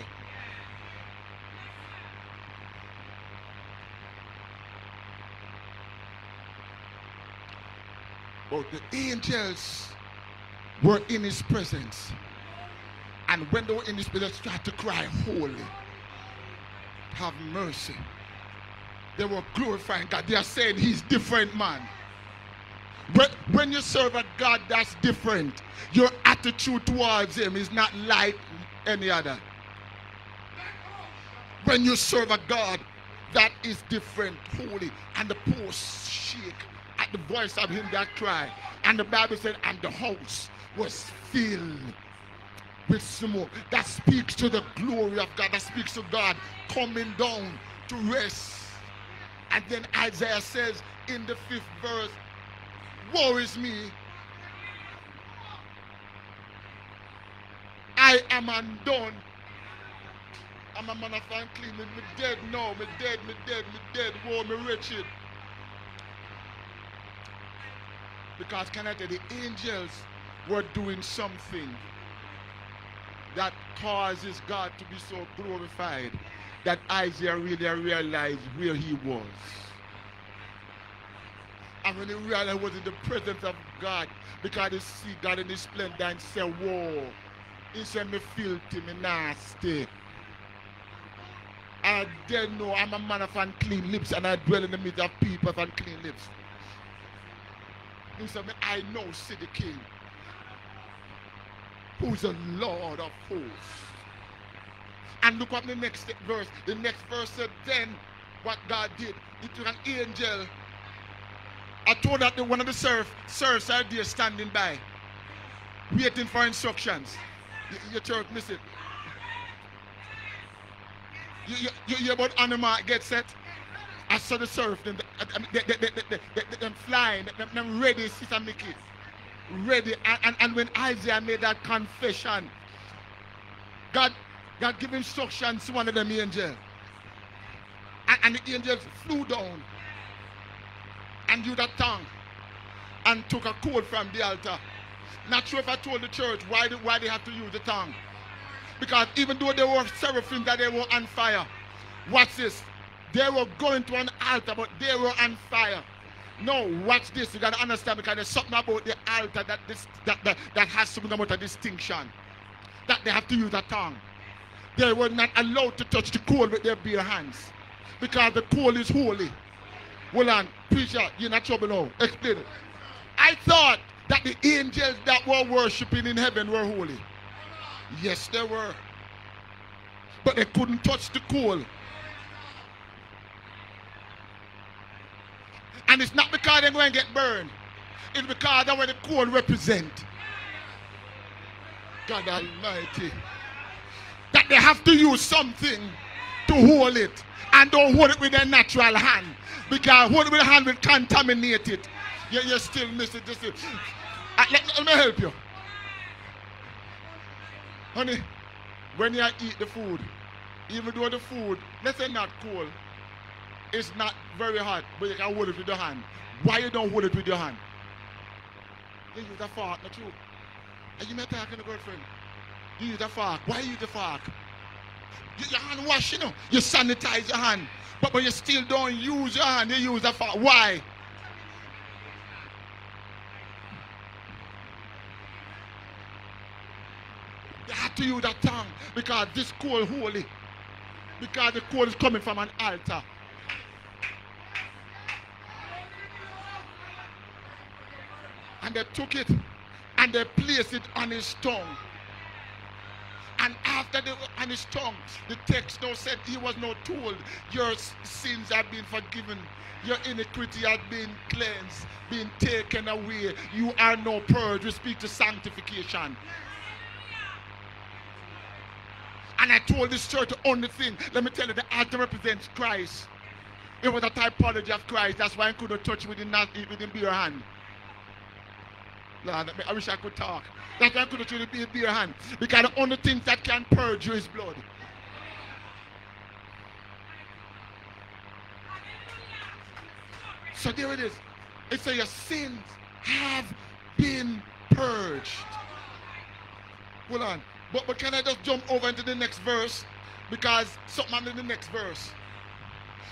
But the angels were in his presence. And when they were in his presence, tried to cry, Holy, have mercy they were glorifying God. They are saying he's different, man. But when you serve a God that's different, your attitude towards him is not like any other. When you serve a God that is different, holy, and the poor shake at the voice of him that cried. And the Bible said, and the house was filled with smoke. That speaks to the glory of God. That speaks to God coming down to rest and then Isaiah says in the fifth verse, Woe is me. I am undone. I'm a man of unclean. Me, me dead now. Me dead, me dead, me dead. Woe, me wretched. Because can I tell the angels were doing something that causes God to be so glorified that Isaiah really realized where he was. And when he realized he was in the presence of God, because he see God in his splendor and say, whoa, he said, me filthy, me nasty. I didn't know I'm a man of unclean lips and I dwell in the midst of people of unclean lips. He said, I know, see the king, who's the Lord of hosts. And look what the next verse. The next verse said, then what God did, he took an angel. I told that the, one of the seraph, seraphs are there standing by, waiting for instructions. Your church, listen. You, you, you hear about animal get set? I saw the seraph, them, they, they, them flying, them, them ready, Sister Mickey. Ready. And, and, and when Isaiah made that confession, God God give instructions to one of them angels. And, and the angels flew down and used a tongue and took a code from the altar. Not sure if I told the church why they, why they have to use the tongue. Because even though they were seraphim that they were on fire, watch this. They were going to an altar, but they were on fire. No, watch this. You gotta understand because there's something about the altar that this that, that, that has something about a distinction. that they have to use a tongue. They were not allowed to touch the coal with their bare hands because the coal is holy. Hold on, preacher, you're not trouble now. Explain it. I thought that the angels that were worshiping in heaven were holy. Yes, they were. But they couldn't touch the coal. And it's not because they're going to get burned. It's because that's what the coal represent. God Almighty. That they have to use something to hold it. And don't hold it with their natural hand. Because hold it with a hand will contaminate it. You, you still miss it. Just, uh, let, let me help you. Honey, when you eat the food, even though the food, let's say not cold, it's not very hot, but you can hold it with your hand. Why you don't hold it with your hand? You use a fork, not true. Are you not talking to girlfriend? You use a fork. Why you a fork? You, your hand wash, you know. You sanitize your hand. But but you still don't use your hand, you use a fork. Why? You have to use that tongue because this coal holy. Because the coal is coming from an altar. And they took it and they placed it on his tongue. And after the and his tongue, the text now said he was not told, Your sins have been forgiven, your iniquity has been cleansed, been taken away. You are no purged. We speak to sanctification. And I told this church the only thing, let me tell you, the altar represents Christ. It was a typology of Christ. That's why I couldn't touch it with the with bare hand. Lord, I wish I could talk. That's why I touch with the bare hand. Because the only thing that can purge you is blood. So there it is. It says your sins have been purged. Hold on. But, but can I just jump over into the next verse? Because something in the next verse.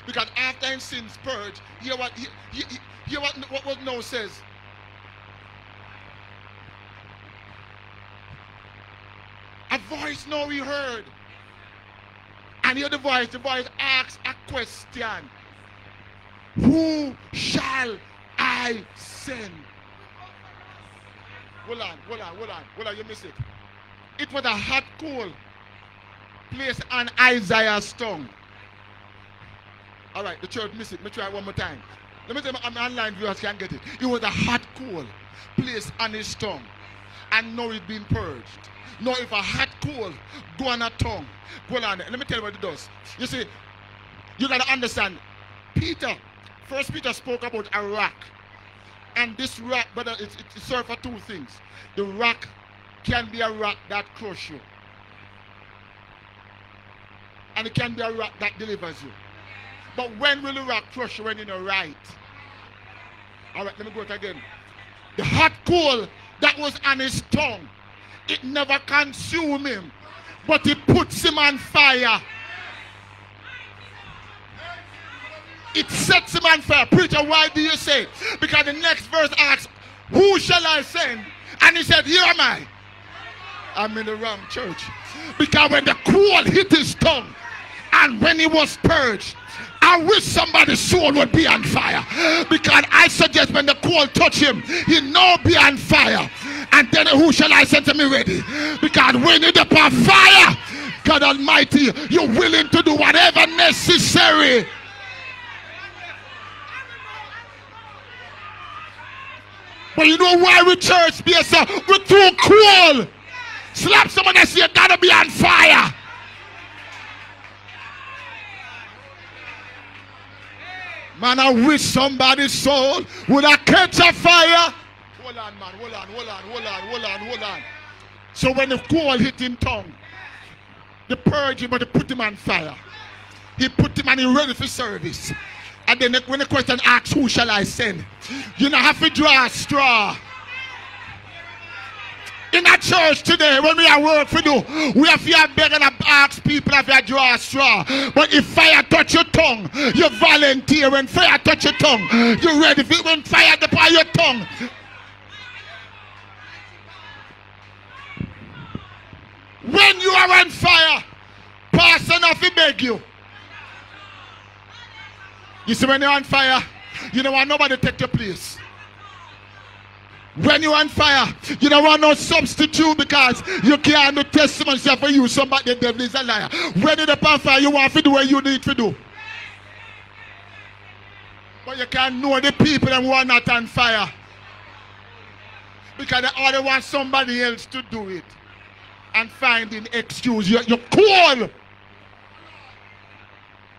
Because after his sins purged, hear what hear, hear, hear what, what, what Noah says. Voice now he heard. And hear the voice, the voice asks a question. Who shall I send? Hold on, hold on, hold on, hold on, you miss it. It was a hot coal placed on Isaiah's tongue. All right, the church missed it. Let me try one more time. Let me tell you, my online viewers can get it. It was a hot coal placed on his tongue. And know it's been purged. Now if a hot coal go on a tongue, go on it. Let me tell you what it does. You see, you got to understand. Peter, First Peter spoke about a rock. And this rock, but it, it, it serves for two things. The rock can be a rock that crush you. And it can be a rock that delivers you. But when will the rock crush you when you're right? All right, let me go it again. The hot coal that was on his tongue, it never consumed him, but it puts him on fire. It sets him on fire. Preacher, why do you say? Because the next verse asks, Who shall I send? And he said, Here am I. I'm in the wrong church. Because when the coal hit his tongue and when he was purged, I wish somebody's soul would be on fire. Because I suggest when the coal touch him, he know be on fire. And then who shall I send to me ready? Because when you're upon fire, God Almighty, you're willing to do whatever necessary. But you know why we church, be We're too cool. Slap someone and say, You gotta be on fire. Man, I wish somebody's soul would have catch a fire. Hold on, man. Hold on, hold on, hold on, hold on, hold on. So when the coal hit him tongue, they purge him, but they put him on fire. He put him on he ready for service. And then when the question asks, who shall I send? You don't have to draw a straw in a church today when we are work for do, we have to beg and ask people if you draw a straw. But if fire touch your tongue, you volunteer. When fire touch your tongue, you ready. For, when fire upon your tongue, When you are on fire, Pastor nothing beg you. You see, when you're on fire, you don't want nobody take your place. When you're on fire, you don't want no substitute because you can't do testimony for you. Somebody, the devil is a liar. When you're on fire, you want to do what you need to do. But you can't know the people and who are not on fire. Because they only want somebody else to do it. And finding excuse. You're, you're cool.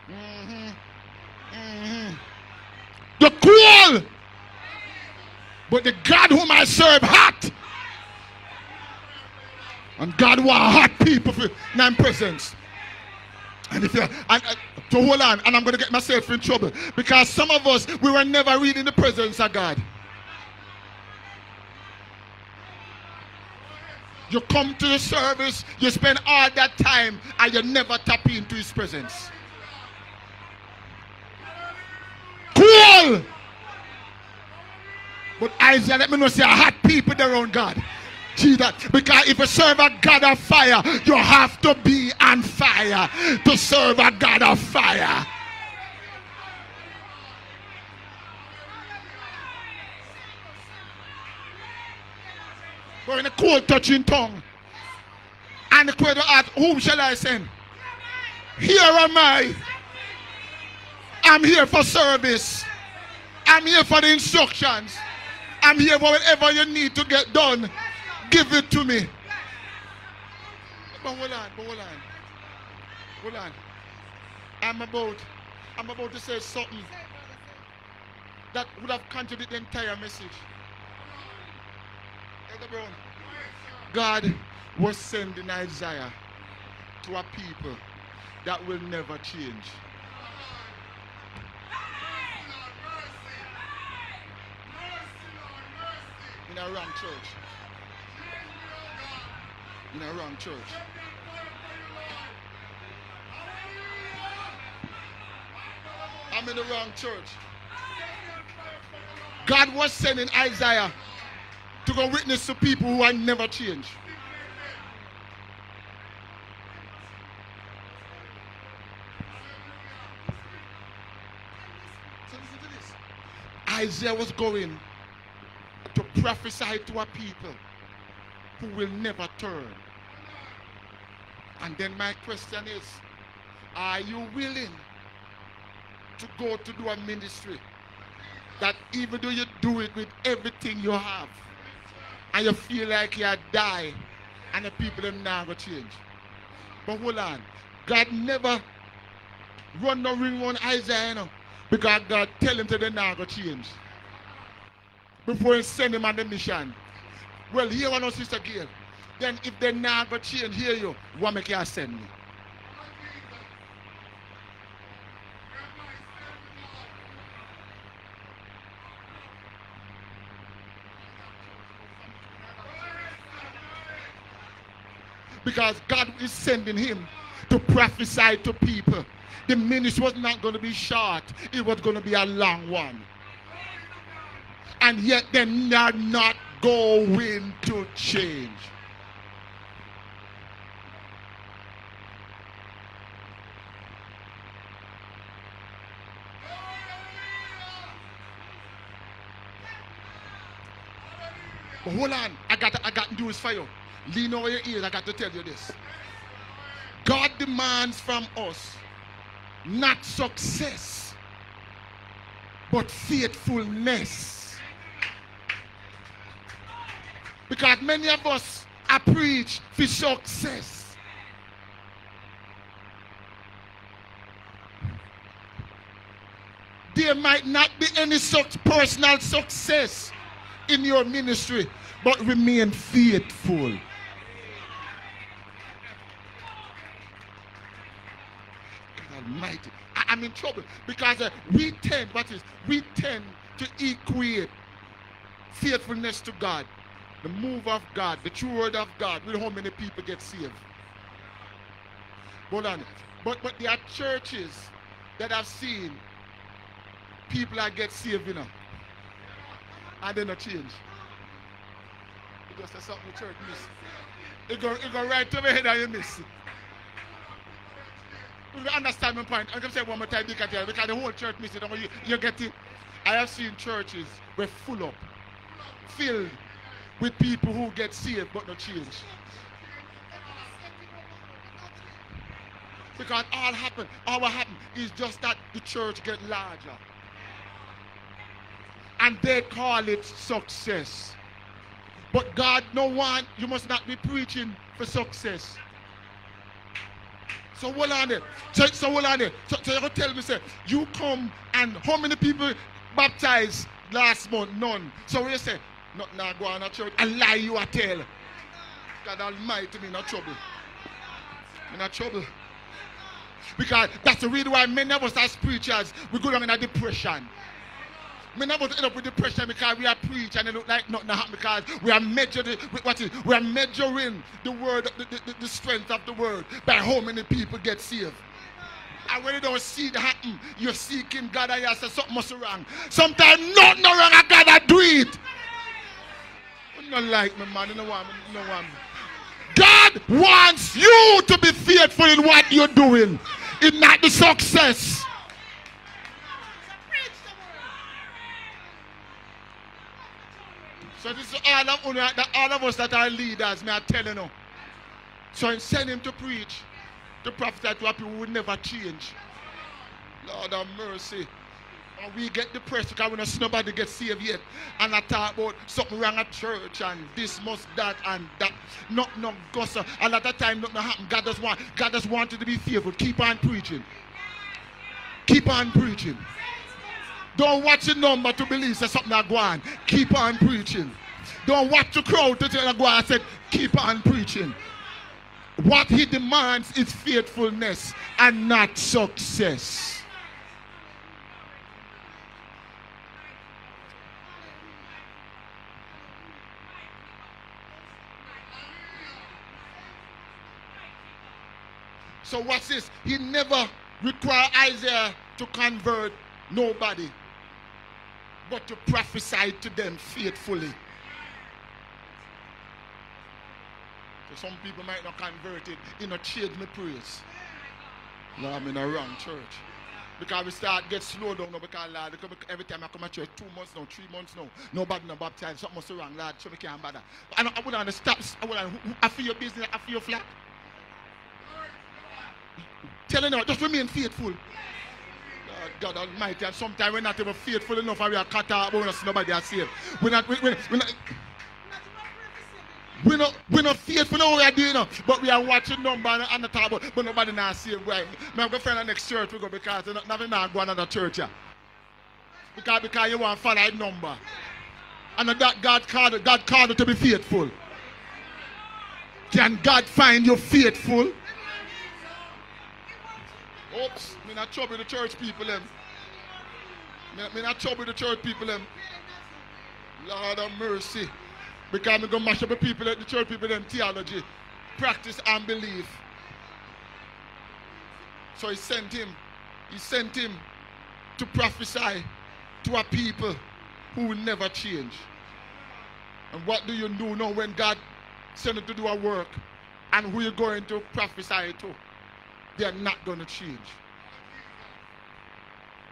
Mm-hmm. Mm-hmm. You're cool. But the God whom I serve hot. And God want hot people for nine presence. And if you and, uh, and to hold on, and I'm going to get myself in trouble because some of us we were never really in the presence of God. You come to the service, you spend all that time, and you never tap into His presence. Cool. But Isaiah, let me know, say, I had people there on God. Jesus. Because if you serve a God of fire, you have to be on fire to serve a God of fire. We're in a cold touching tongue. And the question ask, whom shall I send? Here am I. I'm here for service. I'm here for the instructions. I'm here for whatever you need to get done. Give it to me. But hold on, but hold on. Hold on. I'm about, I'm about to say something that would have contradicted the entire message. Elder Brown, God was sending Isaiah to a people that will never change. In a wrong church. In a wrong church. I'm in the wrong church. God was sending Isaiah to go witness to people who are never changed. Isaiah was going to prophesy to a people who will never turn. And then my question is, are you willing to go to do a ministry that even though you do it with everything you have and you feel like you die and the people them going change. But hold on. God never run no ring on Isaiah you know, because God tell him to the go change. Before he send him on the mission. Well, here one of sister Gail. Then if they now go change, hear you, what make you send me? because God is sending him to prophesy to people. The ministry was not going to be short, it was going to be a long one. And yet they're not going to change. But hold on, I got I got news for you. Lean over your ears, I got to tell you this. God demands from us not success, but faithfulness. Because many of us are preach for success. There might not be any such personal success in your ministry, but remain faithful. God Almighty, I, am in trouble because uh, we tend, what is, we tend to equate faithfulness to God, the move of God, the true word of God, with how many people get saved. Hold on. But but there are churches that I've seen people that get saved, you know, and they not change. It just something the church miss. It go, it go right to my head and you miss it. You understand my point? I'm going to say one more time because the whole church miss it. You, you get it? I have seen churches were full up, filled with people who get saved but not change. Because all happen, all what happen is just that the church get larger. And they call it success. But God no one, you must not be preaching for success. So hold on there. So, so hold on there. So, so you tell me, say, you come and how many people baptized last month? None. So you say, not now go on a church, a lie you a tell. God Almighty, me in trouble. In a trouble. Because that's the reason why many of us as preachers, we go down in a depression. Many of us end up with depression because we are preaching and it look like nothing happened because we are measuring what is we are measuring the word, the, the, the strength of the word by how many people get saved. And when you don't see it happen, you're seeking God and you say something must be wrong. Sometimes nothing no wrong, I gotta do it. Don't like me, man. You know what? God wants you to be faithful in what you're doing. It's not the success. So this is all of, all of us that are leaders, me are telling you. So I send him to preach, to prophesy to people will never change. Lord have mercy. And we get depressed because we don't see nobody get saved yet. And I talk about something wrong at church and this must that and that. Not no gossip. A lot of time nothing happen. God just want God just wanted to be faithful. Keep on preaching. Keep on preaching. Don't watch the number to believe that something that go on. Keep on preaching. Don't watch the crowd to tell go on. I said, keep on preaching. What he demands is faithfulness and not success. So what's this? He never required Isaiah to convert nobody, but to prophesy to them faithfully. So some people might not convert it, you know, change my praise. No, I'm in a wrong church. Because we start get slow down now because Lord, every time I come to church, two months now, three months now, nobody no baptized, something must be wrong, Lord, so we can't bother. I, I wouldn't stop, I wouldn't, I feel your business, I feel your flat. Telling you, just remain faithful. God Almighty, and sometimes we're not even faithful enough and we are cut out, but we see nobody are saved. We're not, we, we, we're not, we're not, we're not faithful what we are doing, but we are watching number and the about, but nobody not saved. Why? My go find the next church we go because not, nothing not go another church here. Because, because you want to follow a number. And that God called, God called you to be faithful. Can God find you faithful? Oops, me not trouble the church people them. Me, me not trouble the church people them. Lord of mercy. Because me go mash up the people, the church people them theology, practice and belief. So he sent him, he sent him to prophesy to a people who will never change. And what do you do now when God sent him to do a work and who you going to prophesy to? They're not going to change.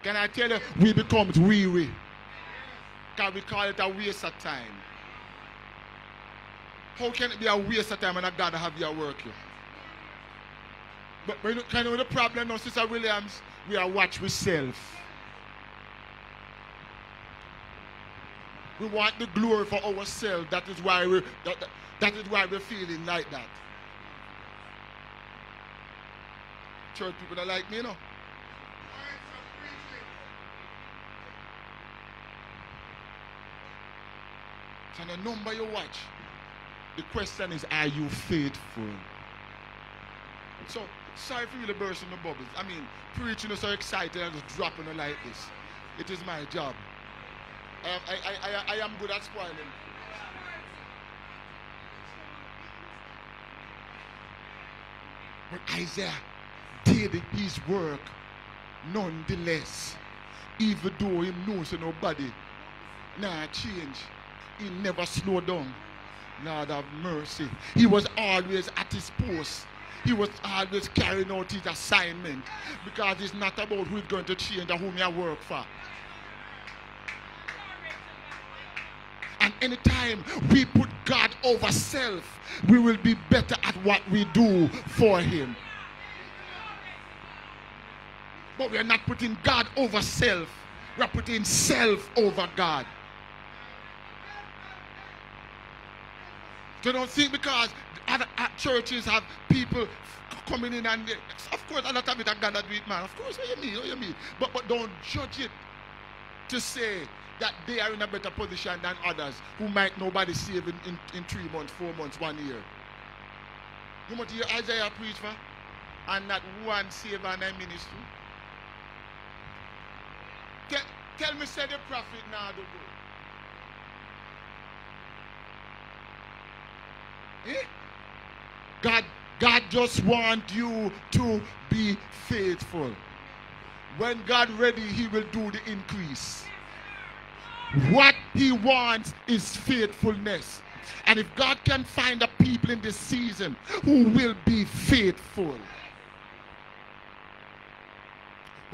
Can I tell you, we become weary. Can we call it a waste of time? How can it be a waste of time when I gotta have your work here? But, but you know, kind of the problem now, Sister Williams, we are watch self. We want the glory for ourselves. That is why we that, that, that is why we're feeling like that. Church people that like me, you know. And the number you watch, the question is, are you faithful? So, sorry for really bursting the bubbles. I mean, preaching is so excited and just dropping it like this. It is my job. I, I, I, I am good at spoiling. But Isaiah did his work nonetheless. Even though he knows nobody nah change, he never slow down. Lord have mercy. He was always at his post. He was always carrying out his assignment because it's not about who's going to change or whom you work for. And anytime we put God over self, we will be better at what we do for Him. But we are not putting God over self, we are putting self over God. So don't think because other uh, churches have people coming in and they, of course a lot of it are God do it, man. Of course, what you mean, what you mean. But but don't judge it to say that they are in a better position than others who might nobody save in, in, in three months, four months, one year. You must hear Isaiah preach for and not one save in their ministry. Tell, tell me, say the prophet now, do Eh? God, God just want you to be faithful. When God ready, he will do the increase. What he wants is faithfulness. And if God can find a people in this season who will be faithful.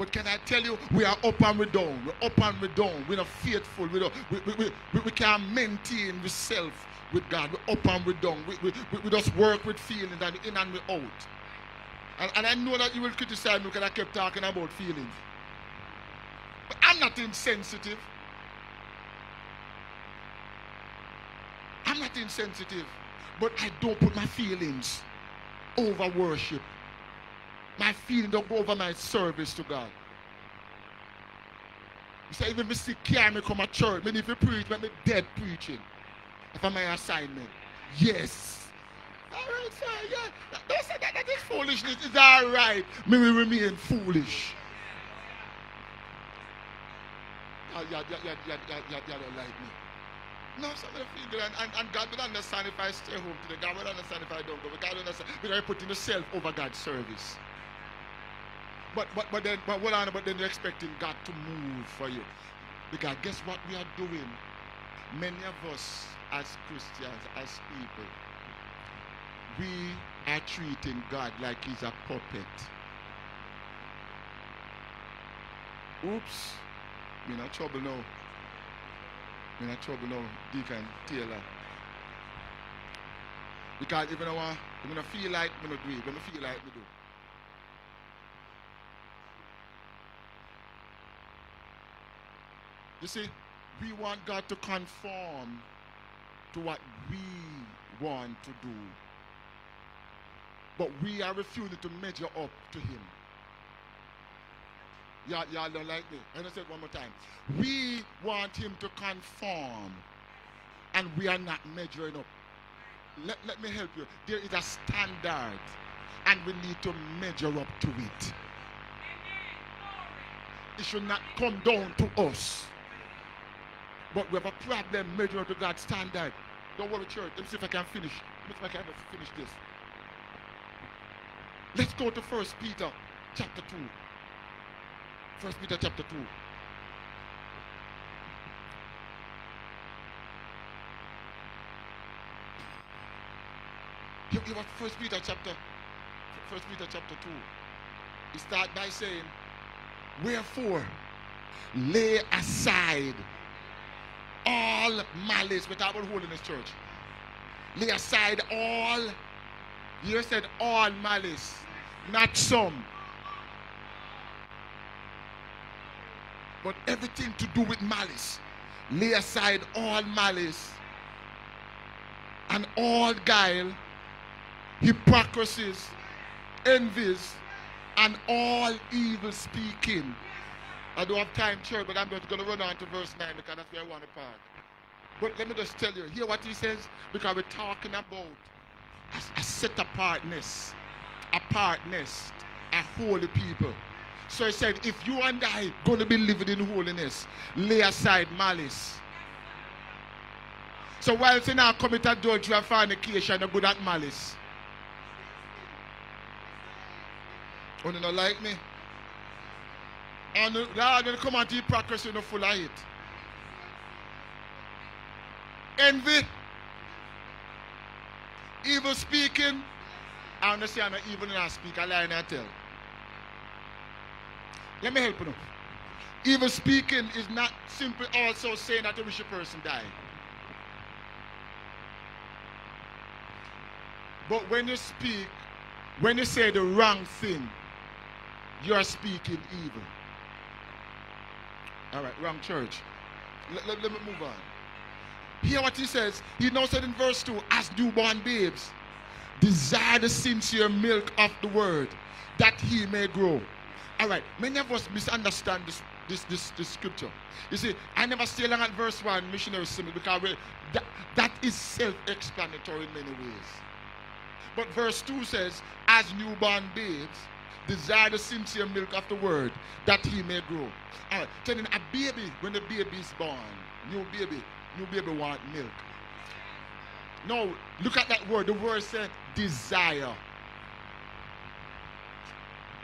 But can I tell you, we are up and we're down. We're up and we're down. We're not faithful. We, don't, we, we, we, we can't maintain ourselves with God. We're up and we're down. We, we, we, we just work with feelings and in and we out. And, and I know that you will criticize me because I kept talking about feelings. But I'm not insensitive. I'm not insensitive. But I don't put my feelings over worship. My feelings don't go over my service to God. You say, even if I carry me come to church, maybe if you preach, me dead preaching for my assignment. Yes. All right, sir. Yeah. Don't say that. That is foolishness. It's all right. Me will remain foolish. Oh, yeah, yeah, yeah, yeah, yeah, yeah, yeah, don't like me. No, some of the. And, and, and God will understand if I stay home today. God will understand if I don't go. God will understand. Because I put in yourself over God's service. But but but then but what on but then you're expecting God to move for you. Because guess what we are doing? Many of us as Christians, as people, we are treating God like he's a puppet. Oops, me in trouble now. Me in trouble now, Deacon Taylor. Because even I even I feel like not do it, when I feel like me do. You see, we want God to conform to what we want to do. But we are refusing to measure up to Him. Y'all, y'all don't like me. I'm going to say it one more time. We want Him to conform, and we are not measuring up. Let, let me help you. There is a standard, and we need to measure up to it. It should not come down to us. But we have a problem measuring to God's standard. Don't worry, church. Let me see if I can finish. Let me see if I can finish this. Let's go to First Peter chapter 2. First Peter chapter 2. Here we have First Peter chapter First Peter chapter 2. He starts by saying, Wherefore lay aside all malice without holiness, church. Lay aside all, you said all malice, not some. But everything to do with malice. Lay aside all malice and all guile, hypocrisies, envies, and all evil speaking I don't have time, church, but I'm just going to run on to verse 9 because that's where I want to park. But let me just tell you, hear what he says? Because we're talking about a, a set apartness, apartness, a holy people. So he said, if you and I going to be living in holiness, lay aside malice. So while you now commit adultery and fornication, you're good at malice. Oh, you don't like me? And God will come and practice in the full of. Envy. Evil speaking, I understand that evil not speak, I lie and I tell. Let me help you. Evil speaking is not simply also saying that you wish a person die. But when you speak, when you say the wrong thing, you are speaking evil. All right, wrong church. Let, let, let me move on. Hear what he says. He now said in verse 2 As newborn babes, desire the sincere milk of the word that he may grow. All right, many of us misunderstand this, this, this, this scripture. You see, I never stay long at verse 1, missionary simile, because that, that is self explanatory in many ways. But verse 2 says, As newborn babes, desire the sincere milk of the word that he may grow. Right, telling a baby, when the baby is born, new baby, new baby want milk. No, look at that word. The word said desire.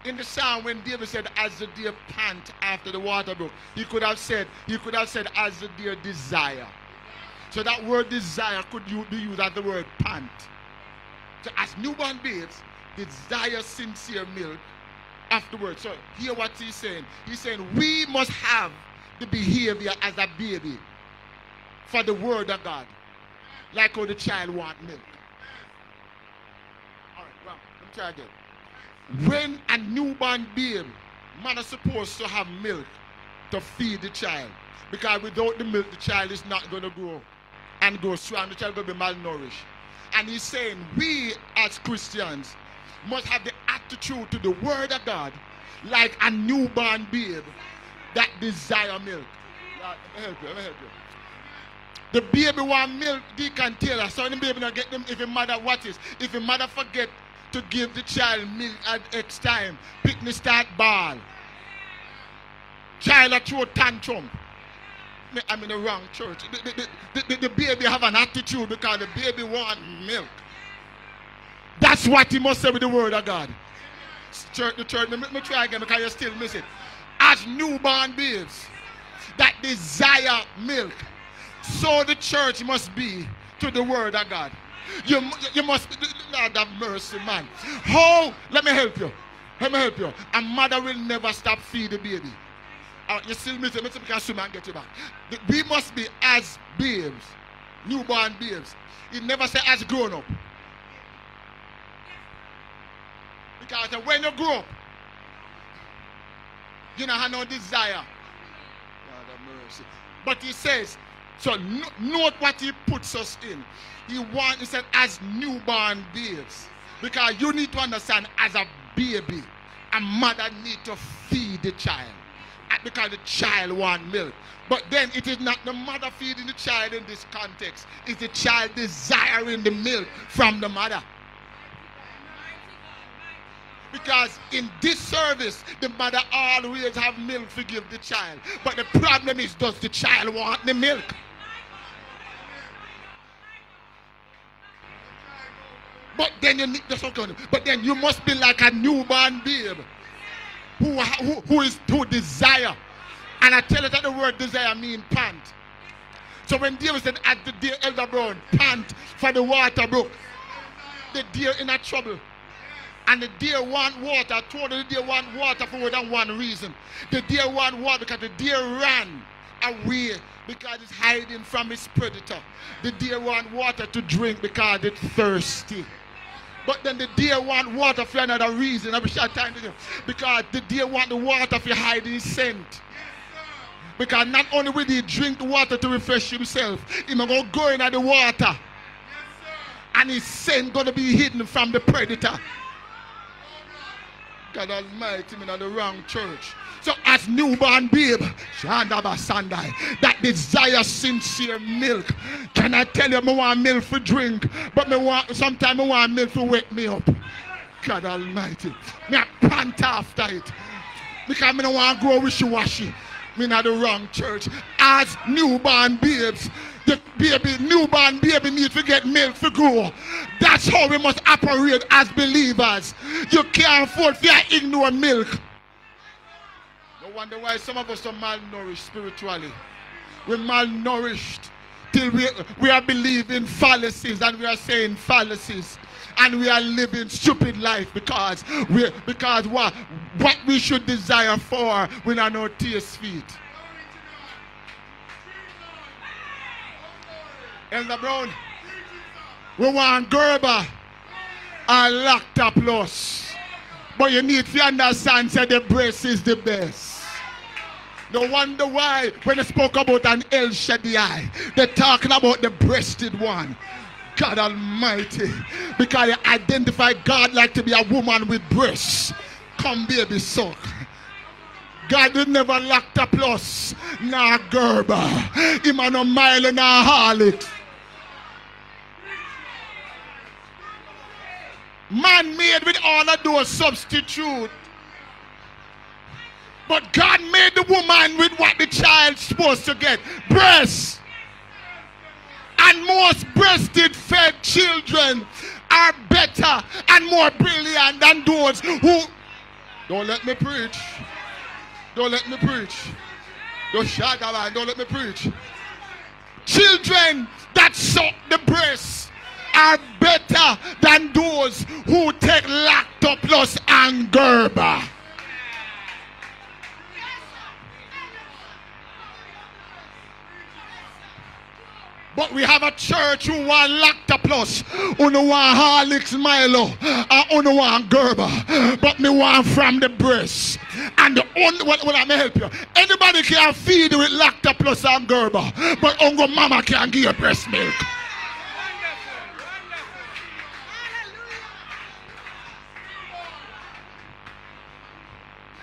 In the psalm, when David said, "As the deer pant after the water brook," he could have said, he could have said, "As the deer desire." So that word desire could be used as the word pant. So as newborn babes, desire sincere milk afterwards. So hear what he's saying. He's saying we must have the behavior as a baby for the word of God. Like how the child want milk. All right, well, let me try again. When a newborn babe, mother supposed to have milk to feed the child. Because without the milk, the child is not going to grow and grow strong. The child to be malnourished. And he's saying we as Christians must have the attitude to the word of God like a newborn babe that desire milk. Let me help you, let me help you. The baby want milk, Deacon Taylor. So the baby not get them if a mother what is? If a mother forget to give the child milk at X time, picnic start ball. Child a throw tantrum. I'm in the wrong church. The, the, the, the, the baby have an attitude because the baby want milk. That's what he must say with the word of God. Church, the church, let me try again because you still miss it. As newborn babes that desire milk, so the church must be to the word of God. You, you must, Lord have mercy, man. How? Let me help you. Let me help you. A mother will never stop feeding the baby. Uh, you still miss it. Let me swim and get you back. We must be as babes, newborn babes. He never say as grown up. Because when you grow up, you don't have no desire. But he says, so note what he puts us in. He wants, he said, as newborn babes. Because you need to understand, as a baby, a mother need to feed the child. Because the child want milk. But then it is not the mother feeding the child in this context. It's the child desiring the milk from the mother. Because in this service, the mother always have milk to give the child. But the problem is, does the child want the milk? But then you need okay. But then you must be like a newborn babe who, who, who is to desire. And I tell you that the word desire means pant. So when David said, at the deer elder brown, pant for the water brook, the deer in a trouble. And the deer want water. told the deer want water for more than one reason. The deer want water because the deer ran away because it's hiding from its predator. The deer want water to drink because it's thirsty. But then the deer want water for another reason. I wish I time to Because the deer want the water for hiding his scent. Because not only will he drink the water to refresh himself, he may go go in at the water. and his scent gonna be hidden from the predator. God Almighty, I'm in the wrong church. So as newborn babe, Shandaba that desire sincere milk. Can I tell you, I want milk for drink, but me want sometimes I want milk to wake me up. God Almighty. Me I pant after it. Because I don't want to grow wishy-washy. Me in the wrong church. As newborn babes, the baby, newborn baby needs to get milk to grow. That's how we must operate as believers. You can't afford to ignore milk. No wonder why some of us are malnourished spiritually. We're malnourished until we, we are believing fallacies and we are saying fallacies and we are living stupid life because we because what what we should desire for we not know taste feet. Elder Brown, we want Gerber and Lactopus. But you need to understand that the breast is the best. No wonder why when they spoke about an El Shaddai, they're talking about the breasted one. God Almighty. Because you identify God like to be a woman with breasts. Come baby suck. God will never Lactopus, nor Gerber. Him a no mile and a harlot. Man made with all of those substitute. But God made the woman with what the child's supposed to get. Breasts. And most breasted fed children are better and more brilliant than those who don't let me preach. Don't let me preach. Don't shout about don't let me preach. Children that suck the breast are better than those who take Lactopus and Gerber. But we have a church who want Lactopus, who want Horlicks Milo, and who want Gerber. But me want from the breast. And the only, what will I help you? Anybody can feed with Lactopus and Gerber, but Uncle Mama can give you breast milk.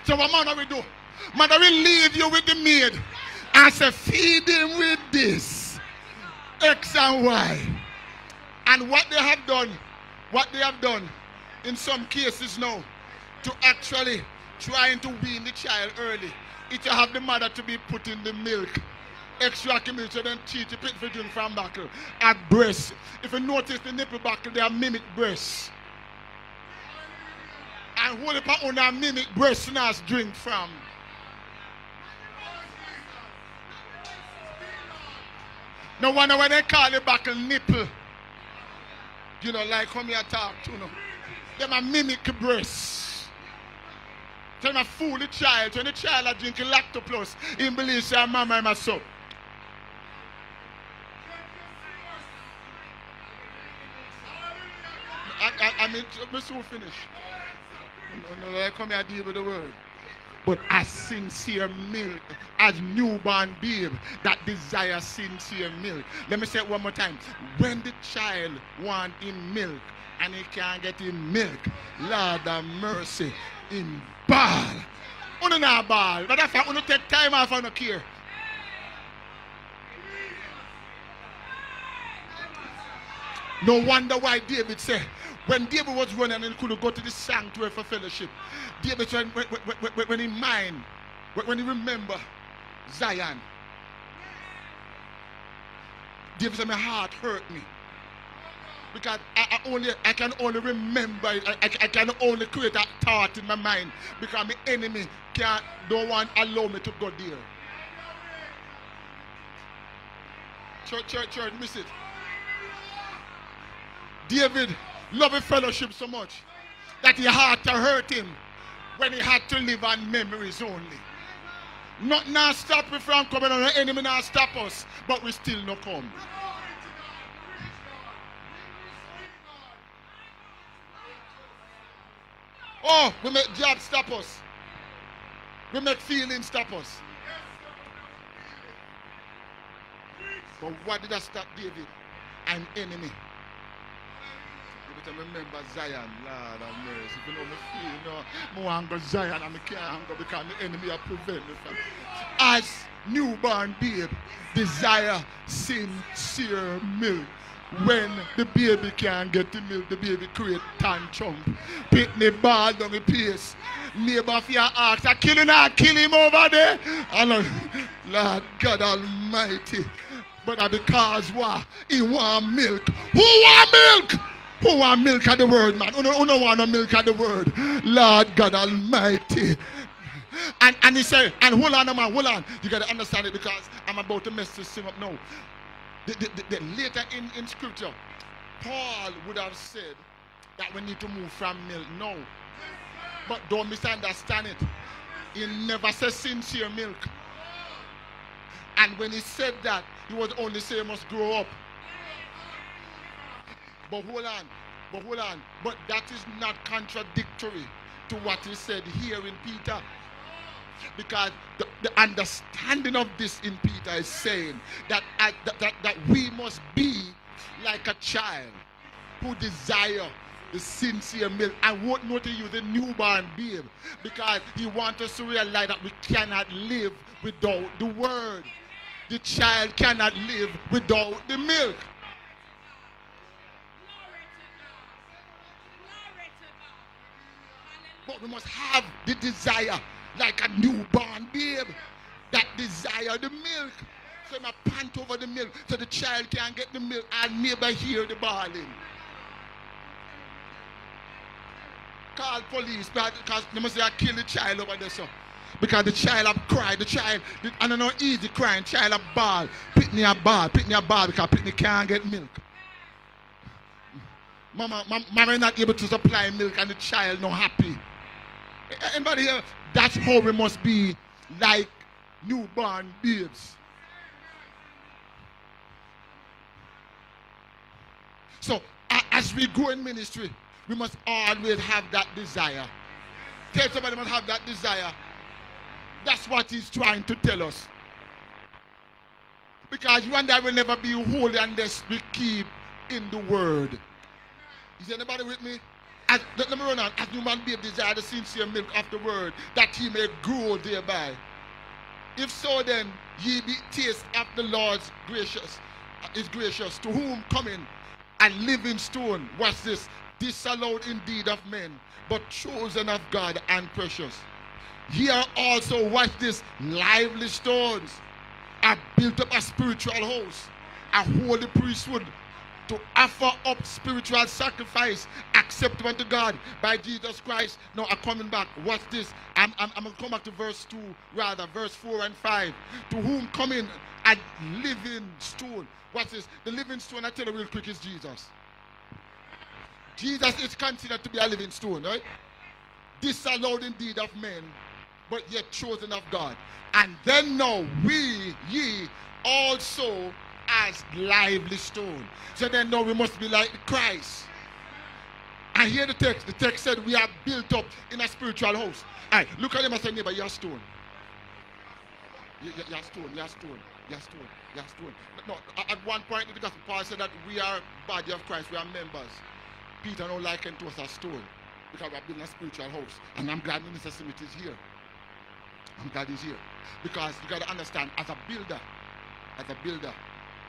So what mother we do? Mother will leave you with the maid and say, feed him with this. X and Y. And what they have done, what they have done in some cases now, to actually trying to wean the child early, it to have the mother to be put in the milk. Extra milk so then teach the pit for drink from buckle. At breast. If you notice the nipple buckle, they are mimic breasts. And hold it on a mimic breast now drink from. No wonder when they call it back a nipple. You know, like come here talk to you know. Them a mimic breast. Tell me fool the child. When the child are drinking Lactopus, he believes that mama and my son. I, I, I mean, I'm soon finish. No, no, I come here deal with the word but as sincere milk, as newborn babe that desire sincere milk. Let me say it one more time. When the child want in milk and he can't get in milk, Lord have mercy, in ball. Uno na ball. But I want to take time off, I don't care. No wonder why David said, when David was running and he couldn't go to the sanctuary for fellowship, David, when, when, when, when he mind, when he remember Zion, David said, my heart hurt me. Because I, I only I can only remember. I, I, I, can only create a thought in my mind because my enemy can't don't want allow me to go there. Church, church, church, miss it. David loved fellowship so much that he had to hurt him when he had to live on memories only. Not now stop me from coming on the enemy now stop us, but we still no come. Oh, we make jobs stop us. We make feelings stop us. But what did I stop David? An enemy time remember Zion, Lord have mercy. You know me feel, you know, to go Zion and I can't go because the enemy are prevent me from. As newborn babe, desire sincere milk. When the baby can't get the milk, the baby create tantrum. Pick me ball down the pace. Neighbor for your ask, I kill him, I kill him over there. And Lord God Almighty. But I because why? He want milk. Who want milk? Who want milk of the word, man? Who don't, don't want no milk of the word? Lord God Almighty. And, and he said, and hold on, man, hold on. You got to understand it because I'm about to mess this thing up now. the, the, the, later in, in scripture, Paul would have said that we need to move from milk. No. But don't misunderstand it. He never says sincere milk. And when he said that, he was only saying must grow up. But hold on, but hold on. But that is not contradictory to what he said here in Peter. Because the, the understanding of this in Peter is saying that, uh, that, that, that we must be like a child who desire the sincere milk. I won't know to you the newborn babe because he wants us to realize that we cannot live without the word. The child cannot live without the milk. But we must have the desire like a newborn babe that desire the milk. So I pant over the milk so the child can get the milk and never hear the bawling. Call police because they must say I kill the child over there, so. Because the child have cried, the child, I don't know easy crying, child have ball, Pitney a ball, Pitney a ball because Pitney can't get milk. Mama, mama, mama not able to supply milk and the child not happy. Anybody here? That's how we must be like newborn babes. So as we go in ministry, we must always have that desire. Tell somebody must have that desire. That's what he's trying to tell us. Because you and I will never be holy unless we keep in the word. Is anybody with me? As, let, me run on. As human being desire the sincere milk of the word, that he may grow thereby. If so, then ye be taste of the Lord's gracious, is gracious, to whom coming a living stone. What's this? Disallowed indeed of men, but chosen of God and precious. Here also, watch this, lively stones are built up a spiritual house, a holy priesthood, to offer up spiritual sacrifice acceptable to God by Jesus Christ. Now I'm coming back. Watch this. I'm, I'm, I'm going to come back to verse 2, rather, verse 4 and 5. To whom coming a living stone. Watch this. The living stone, I tell you real quick, is Jesus. Jesus is considered to be a living stone, right? Disallowed indeed of men, but yet chosen of God. And then now we, ye, also as lively stone. So then now we must be like Christ. And here the text. The text said we are built up in a spiritual house. Right, look at him and say, neighbor, you're stone. You're stone, you're stone, you're stone, you're stone. No, at one point in the gospel, Paul said that we are body of Christ, we are members. Peter now likened to us as stone because we are building a spiritual house. And I'm glad Minister Smith is here. I'm glad he's here. Because you got to understand, as a builder, as a builder,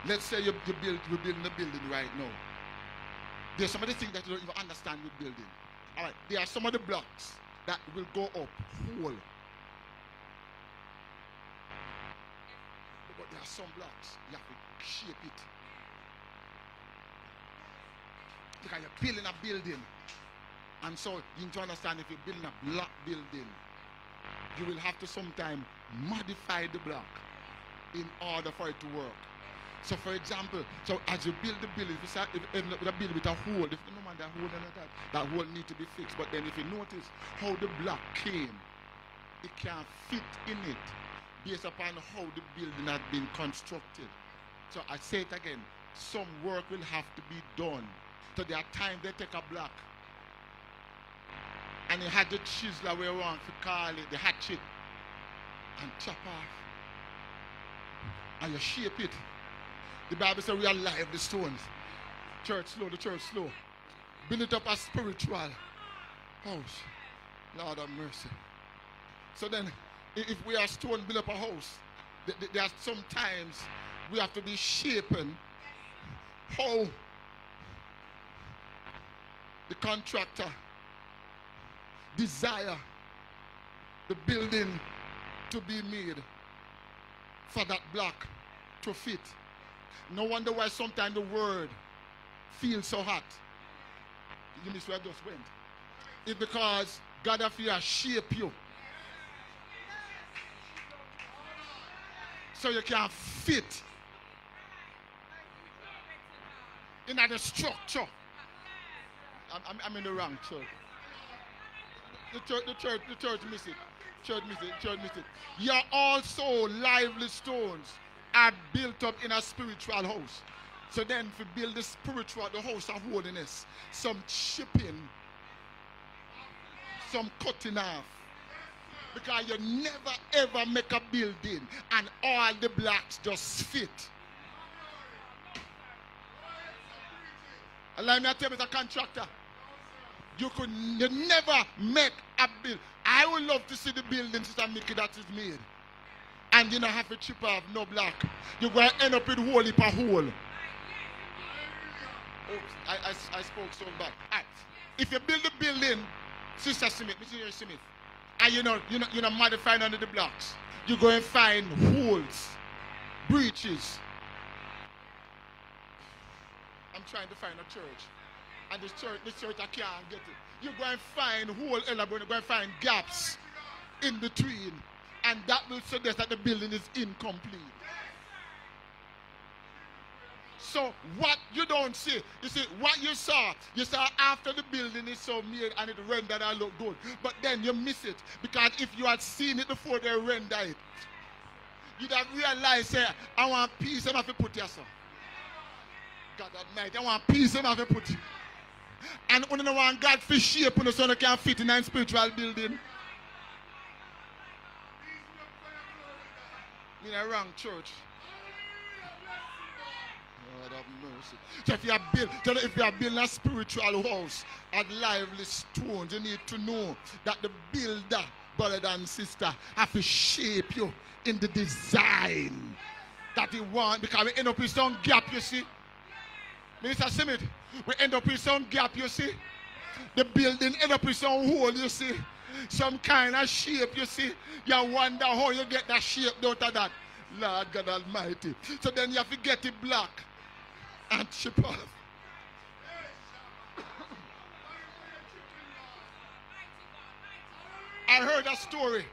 Let's say you, you build, you're building a building right now. There's some of the things that you don't even understand with building. All right, there are some of the blocks that will go up whole. But there are some blocks, you have to shape it. Because you're building a building. And so you need to understand if you're building a block building, you will have to sometime modify the block in order for it to work. So for example, so as you build the building, if you up with a building with a hole, if you know man that hole and that, that hole need to be fixed. But then if you notice how the block came, it can fit in it based upon how the building had been constructed. So I say it again, some work will have to be done. So there are times they take a block and you had the chisel way around to call it the hatchet and chop off. And you shape it the Bible says we are alive, the stones. Church slow, the church slow. Build it up as spiritual house. Lord of mercy. So then, if we are stone, build up a house, there are sometimes we have to be shaping how the contractor desire the building to be made for that block to fit. No wonder why sometimes the word feels so hot. You miss where I just went. It's because God of fear shape you. So you can fit in the structure. I'm, I'm, I'm in the wrong church. The church, the church, the church miss it. Church miss it. Church miss it. You're also lively stones are built up in a spiritual house. So then, if you build the spiritual, the house of holiness, some chipping, some cutting off. Because you never ever make a building and all the blocks just fit. Allow me to tell you, a contractor, you could you never make a bill. I would love to see the building, Sister Mickey, that is made. And you don't have to chip off no block. You're going to end up with whole heap of hole. Oops, I, I, I spoke so bad. Right. If you build a building, Sister Smith, Mr. Smith, and you know, you know, you know, modifying under the blocks, you're going to find holes, breaches. I'm trying to find a church and the church, the church I can't get it. You're going to find whole elbow, you go and find gaps in between, and that will suggest that the building is incomplete. So what you don't see, you see what you saw, you saw after the building is so made and it rendered and look good. But then you miss it because if you had seen it before they render it, you'd have realized, say, I want peace, I have to put here, sir. God Almighty, I want peace, I have to put and only one God fish shape on the son can fit in a spiritual building. In a wrong church. God have mercy. So if you are build, if you are building a spiritual house at lively stones, you need to know that the builder, brother and sister, have to shape you in the design that he want because we end up with some gap, you see. Minister Smith, we end up with some gap, you see. The building end up with some hole, you see. Some kind of shape, you see. You wonder how you get that shape out of that. Lord God Almighty. So then you have to get it black and chip off. I heard a story.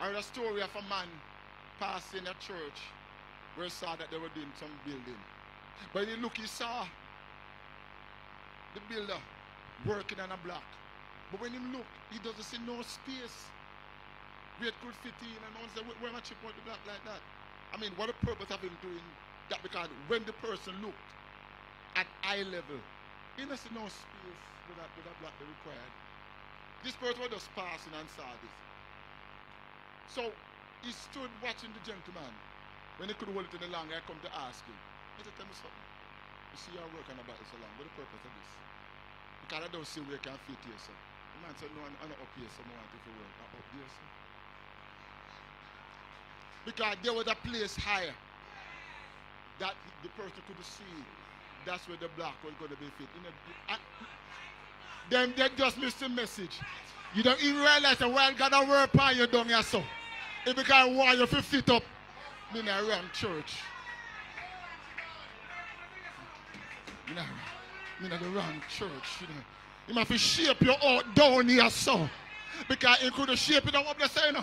I heard a story of a man passing a church where he saw that they were doing some building. But he look, he saw the builder working on a block. But when he look, he doesn't see no space where it could fit in. And one say, where am I chip out the block like that? I mean, what the purpose of him doing that? Because when the person looked at eye level, he doesn't see no space with that, that block they required. This person was just passing and saw this. So he stood watching the gentleman. When he could hold it any longer, I come to ask him. He said, tell me something. You see you're working about this so long. What the purpose of this? Because I don't see where you can fit sir. The man said, no, I'm not up here, so I want to. I'm up there, sir. Because there was a place higher that the person could see. That's where the block was going to be fit. You know, I, them they just missed the message. You don't even realize that while God a work on you down here, so. It because why you fit up in a wrong church. a, in a the wrong church. You know. You have to shape your out down here, so. Because he could shape it up, what they say, you.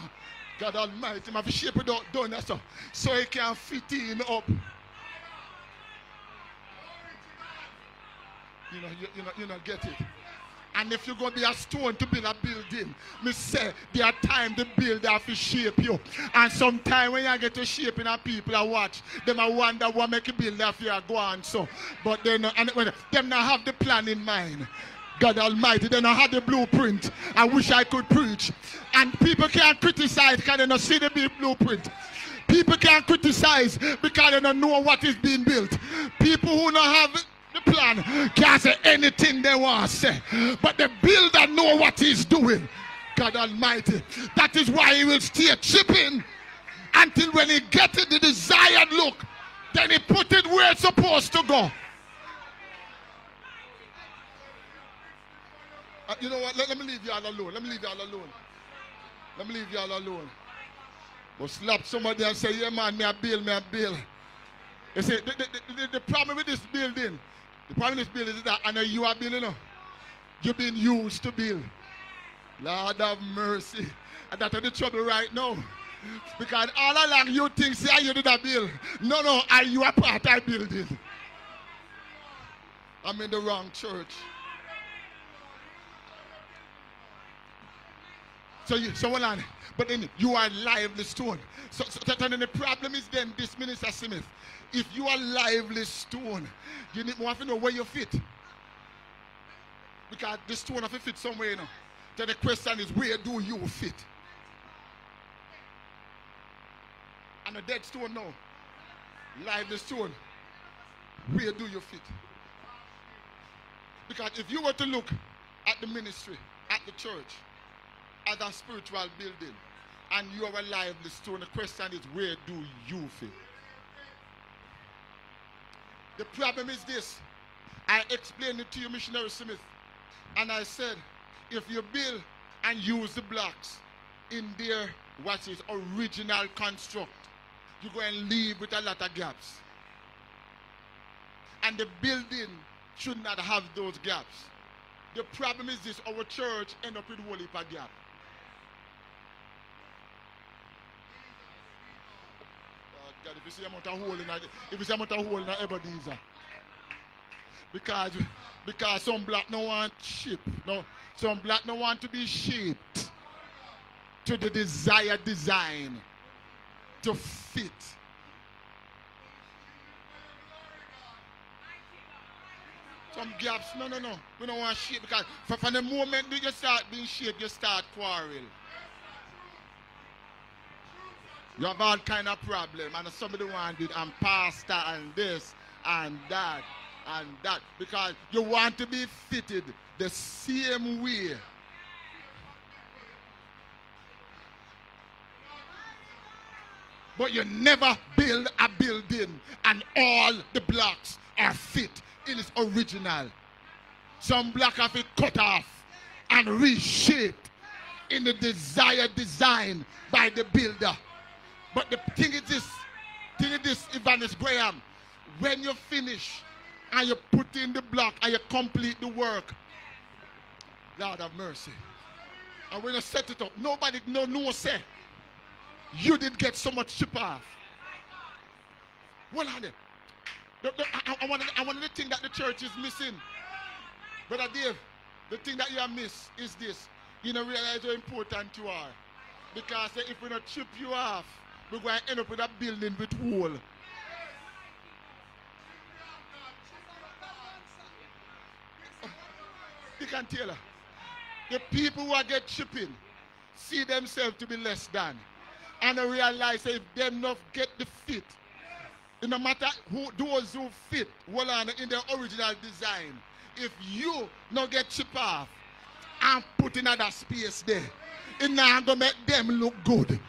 God Almighty, you have to shape it out down here, so. So it can fit in up. You know, you, you know, you know, get it. And if you're going to be a stone to build a building, me say, there are time the builder have to shape you. And sometimes when you get to shaping and people I watch, them I wonder what make a builder if you are going so. But they and when them not have the plan in mind. God Almighty, they don't have the blueprint. I wish I could preach. And people can't criticize because they don't see the blueprint. People can't criticize because they don't know what is being built. People who don't have the plan can't say anything they want to say. But the builder know what he's doing. God Almighty. That is why he will stay chipping until when he gets it the desired look, then he put it where it's supposed to go. Uh, you know what? Let, let, me leave y'all alone. Let me leave y'all alone. Let me leave y'all alone. But slap somebody and say, yeah, man, me a bill, me a bill. You see, the, the, the, the problem with this building the problem with this building is that I know you are building. You know, you've been used to build. Lord have mercy. And that's the trouble right now. Because all along you think, say, you did a build. No, no, are you a part of building? I'm in the wrong church. So you, so hold on. But then you are lively stone. So, so then the problem is then this minister Smith. If you are lively stone, you need more to know where you fit. Because the stone of it fit somewhere, you know. Then the question is where do you fit? And a dead stone now. Lively stone. Where do you fit? Because if you were to look at the ministry, at the church, as a spiritual building, and you are a lively stone, the question is where do you fit? The problem is this. I explained it to you, Missionary Smith, and I said, if you build and use the blocks in their what is original construct, you go and leave with a lot of gaps. And the building should not have those gaps. The problem is this, our church end up with whole heap of gap. God, if you see a amount of hole in a, if you see a amount of hole in a Ebenezer. Because because some black no want ship. No, some black no want to be shaped to the desired design to fit. Some gaps, no, no, no. We don't want shape because from the moment you start being shaped, you start quarrel. You have all kind of problem, and somebody want it, and pastor, and this, and that, and that, because you want to be fitted the same way. But you never build a building and all the blocks are fit in its original. Some block have it cut off and reshaped in the desired design by the builder. But the thing is this, thing is this, Evangelist Graham, when you finish and you put in the block and you complete the work, Lord have mercy. And when you set it up, nobody no no say you did get so much chip off. Well, honey, the, the, I, I, want, I want the thing that the church is missing. Brother Dave, the thing that you have missed is this. You don't realize how important you are. Because if we don't chip you off, we're going to end up with a building with wall. You can tell her. The people who are get chipping see themselves to be less than. And realize if them not get the fit, no matter who those who fit well on in their original design, if you not get chip off and put in another space there, it not gonna make them look good.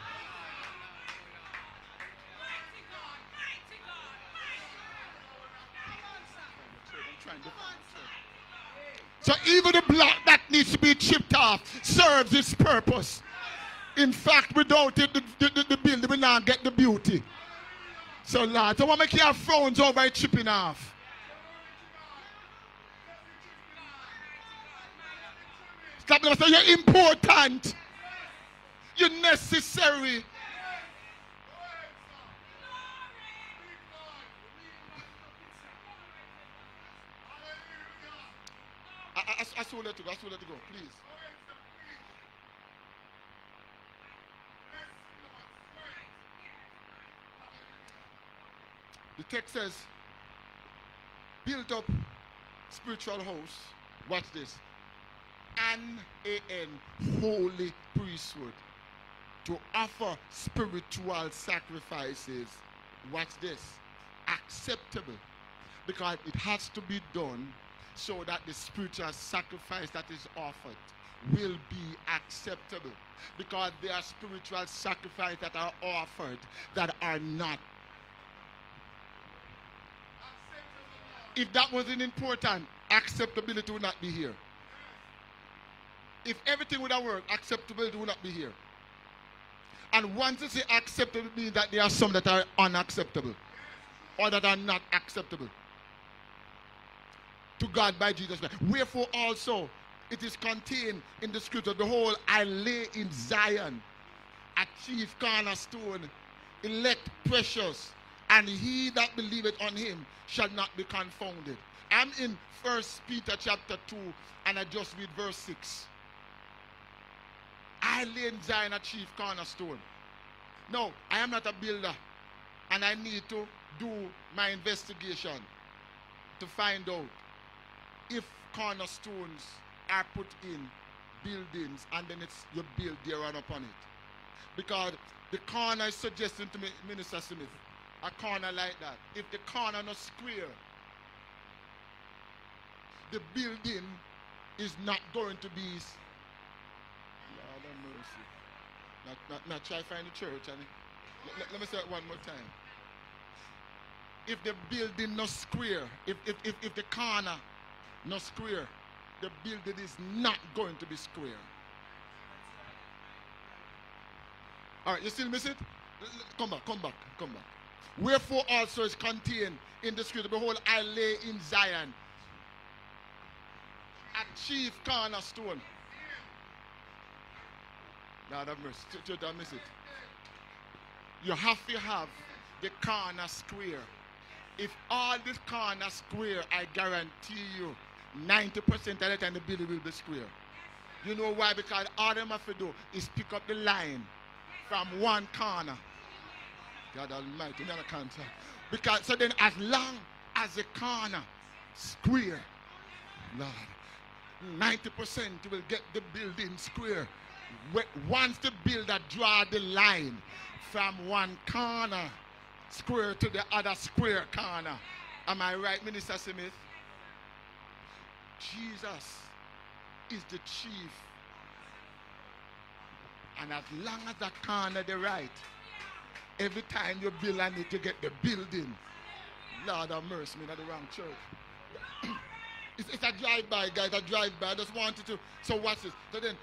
So even the block that needs to be chipped off serves its purpose. In fact, without it, the, the, the building will not get the beauty. So, Lord, so to make your phones over it chipping off. Stop them say you're important. You're necessary. I, I, I, saw let to go. I saw let to go. Please. The text says, built up spiritual house. Watch this. An A-N, holy priesthood to offer spiritual sacrifices. Watch this. Acceptable. Because it has to be done so that the spiritual sacrifice that is offered will be acceptable. Because there are spiritual sacrifices that are offered that are not If that wasn't important, acceptability would not be here. If everything would have worked, acceptability would not be here. And once you say acceptable, means that there are some that are unacceptable or that are not acceptable to God by Jesus Christ. Wherefore also it is contained in the scripture, the whole I lay in Zion, a chief cornerstone, elect precious, and he that believeth on him shall not be confounded. I'm in First Peter chapter 2, and I just read verse 6. I lay in Zion a chief cornerstone. No, I am not a builder, and I need to do my investigation to find out if cornerstones are put in buildings and then it's you build there and upon it. Because the corner is suggesting to me, Minister Smith, a corner like that. If the corner not square, the building is not going to be Lord have mercy. Now, not, not try find the church and let, let me say it one more time. If the building not square, if, if, if, if the corner not square, the building is not going to be square. All right, you still miss it? Come back, come back, come back. Wherefore also is contained in the scripture, behold, I lay in Zion a chief cornerstone. Now have mercy. Don't miss it. You have to have the corner square. If all this corner square, I guarantee you, 90% of the time the building will be square. You know why? Because all them have to do is pick up the line from one corner. God Almighty, never can't Because so then as long as the corner square, Lord, 90% will get the building square. Once the builder draw the line from one corner square to the other square corner. Am I right, Minister Smith? Jesus is the chief. And as long as that corner the right, every time you build I need to get the building. Lord have mercy, me not the wrong church. [CLEARS THROAT] it's, it's, a drive-by, guys, a drive-by. I just wanted to. So watch this. So then,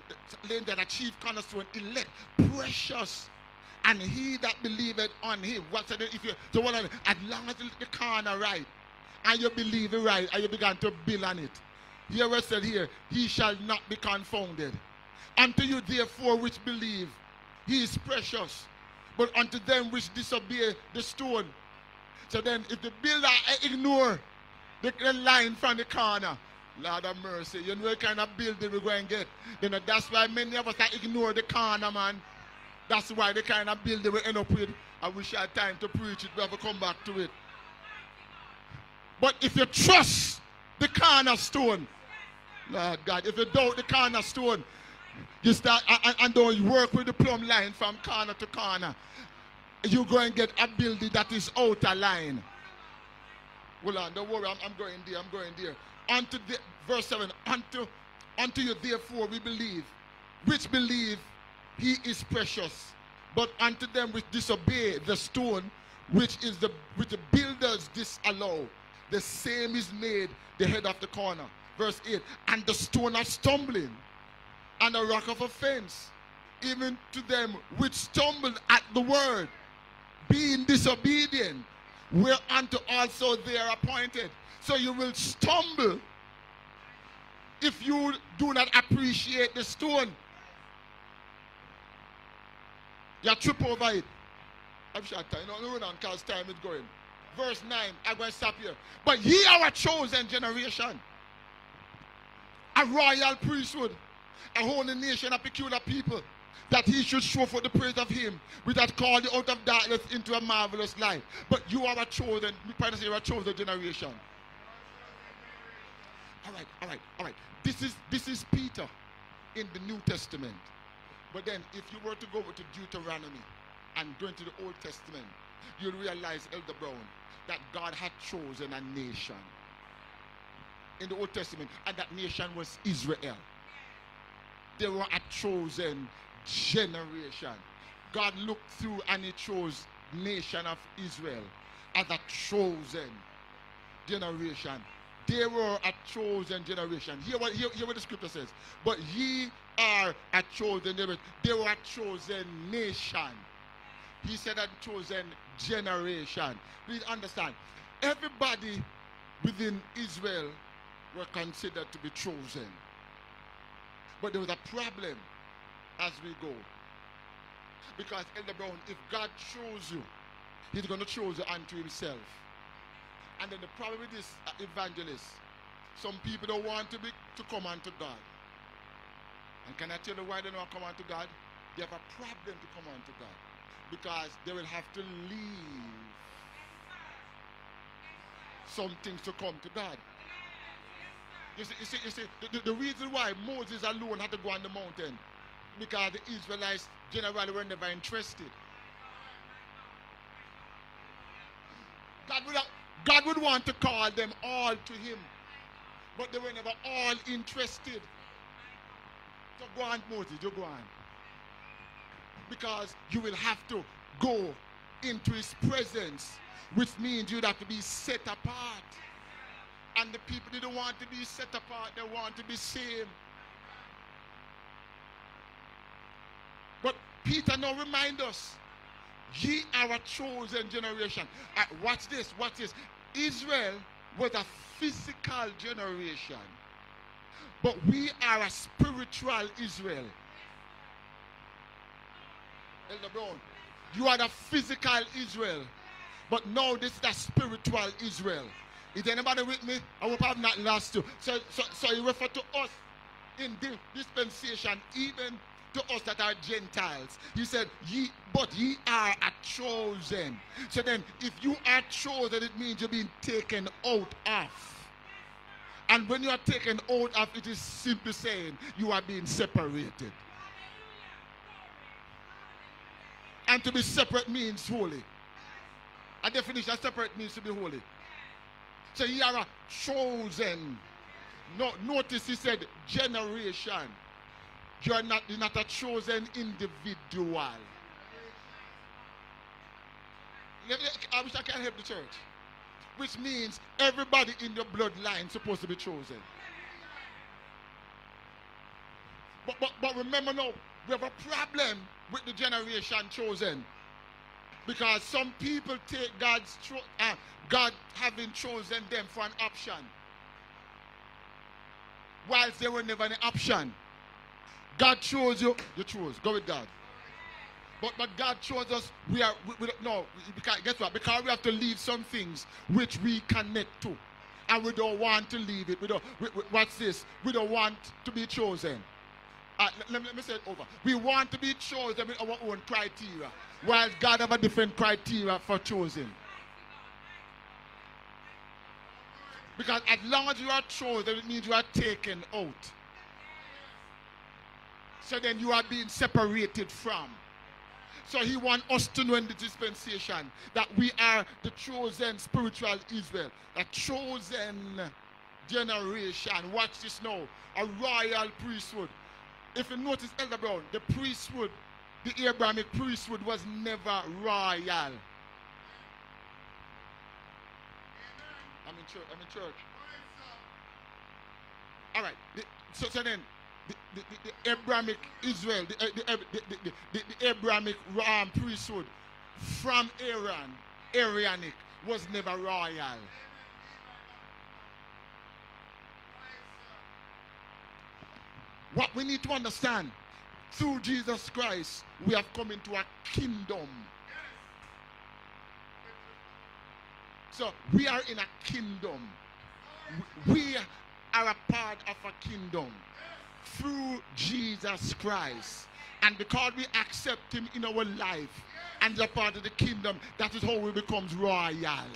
then that a chief cornerstone, elect, precious. And he that believeth on him. What's it? If you so what as long as the corner right, and you believe it right, and you begin to build on it. Here it said here, he shall not be confounded. Unto you therefore which believe, he is precious. But unto them which disobey the stone. So then if the builder ignore the, the line from the corner, Lord of mercy, you know what kind of building we're going to get. You know, that's why many of us ignore the corner, man. That's why the kind of building we end up with. I wish I had time to preach it, we have to come back to it. But if you trust the cornerstone, Lord God, if you doubt the cornerstone, you start and, and don't work with the plumb line from corner to corner. You go and get a building that is outer line. Well, on, don't worry, I'm, I'm going there, I'm going there. Unto the, verse 7, unto, unto you therefore we believe, which believe he is precious. But unto them which disobey the stone, which is the which the builders disallow, the same is made the head of the corner verse 8, and the stone of stumbling and the rock of offense, even to them which stumbled at the word, being disobedient, whereunto also they are appointed. So you will stumble if you do not appreciate the stone. You trip over it. I'm sure time. You know, because time is going. Verse 9, I'm going to stop here. But ye are a chosen generation a royal priesthood, a holy nation, a peculiar people, that he should show for the praise of him, which has called you out of darkness into a marvelous light. But you are a chosen, we to say you're a chosen generation. All right, all right, all right. This is this is Peter in the New Testament. But then if you were to go over to Deuteronomy and go into the Old Testament, you'll realize, Elder Brown, that God had chosen a nation in the Old Testament, and that nation was Israel. They were a chosen generation. God looked through and he chose nation of Israel as a chosen generation. They were a chosen generation. Hear what, hear, hear what the scripture says. But ye are a chosen generation. They were a chosen nation. He said a chosen generation. Please understand. Everybody within Israel were considered to be chosen. But there was a problem as we go. Because Elder Brown, if God chose you, He's going to choose you unto Himself. And then the problem with this uh, evangelist, some people don't want to be to come unto God. And can I tell you why they don't come unto God? They have a problem to come unto God. Because they will have to leave some things to come to God. You see, you see, you see the, the, reason why Moses alone had to go on the mountain, because the Israelites generally were never interested. God would, God would want to call them all to Him, but they were never all interested. So go on, Moses, you go on. Because you will have to go into His presence, which means you'd have to be set apart. And the people didn't want to be set apart, they want to be saved. But Peter now remind us, ye are a chosen generation. Uh, watch this, watch this. Israel was a physical generation. But we are a spiritual Israel. Elder Brown, you are the physical Israel. But now this is the spiritual Israel. Is anybody with me? I hope I've not lost you. So, so, so refer to us in this dispensation, even to us that are Gentiles. He said, ye, but ye are a chosen. So then, if you are chosen, it means you're being taken out of. And when you are taken out of, it is simply saying you are being separated. And to be separate means holy. A definition of separate means to be holy. So you are a chosen. No, notice he said generation. You are not, you're not a chosen individual. I wish I can help the church. Which means everybody in your bloodline supposed to be chosen. But, but, but remember now, we have a problem with the generation chosen. Because some people take God's cho- uh, God having chosen them for an option. Whilst they were never an option. God chose you, you chose. Go with God. But, but God chose us. We are we, we, no. Because, guess what? Because we have to leave some things which we connect to, and we don't want to leave it. We don't. We, we, what's this? We don't want to be chosen. Uh, let, let, me say it over. We want to be chosen with our own criteria, while God have a different criteria for choosing. Because as long as you are chosen, it means you are taken out. So then you are being separated from. So he wants us to know in the dispensation that we are the chosen spiritual Israel, a chosen generation. Watch this now. A royal priesthood. If you notice, Elder Brown, the priesthood, the Abrahamic priesthood was never royal. I'm in church. I'm in church. All right. The, so, so then, the, the, the, Abrahamic Israel, the, uh, the, the, the, the, the Abrahamic um, priesthood from Aaron, Aaronic, was never royal. What we need to understand, through Jesus Christ, we have come into a kingdom. So we are in a kingdom. We are a part of a kingdom through Jesus Christ. And because we accept him in our life and a part of the kingdom, that is how we become royal.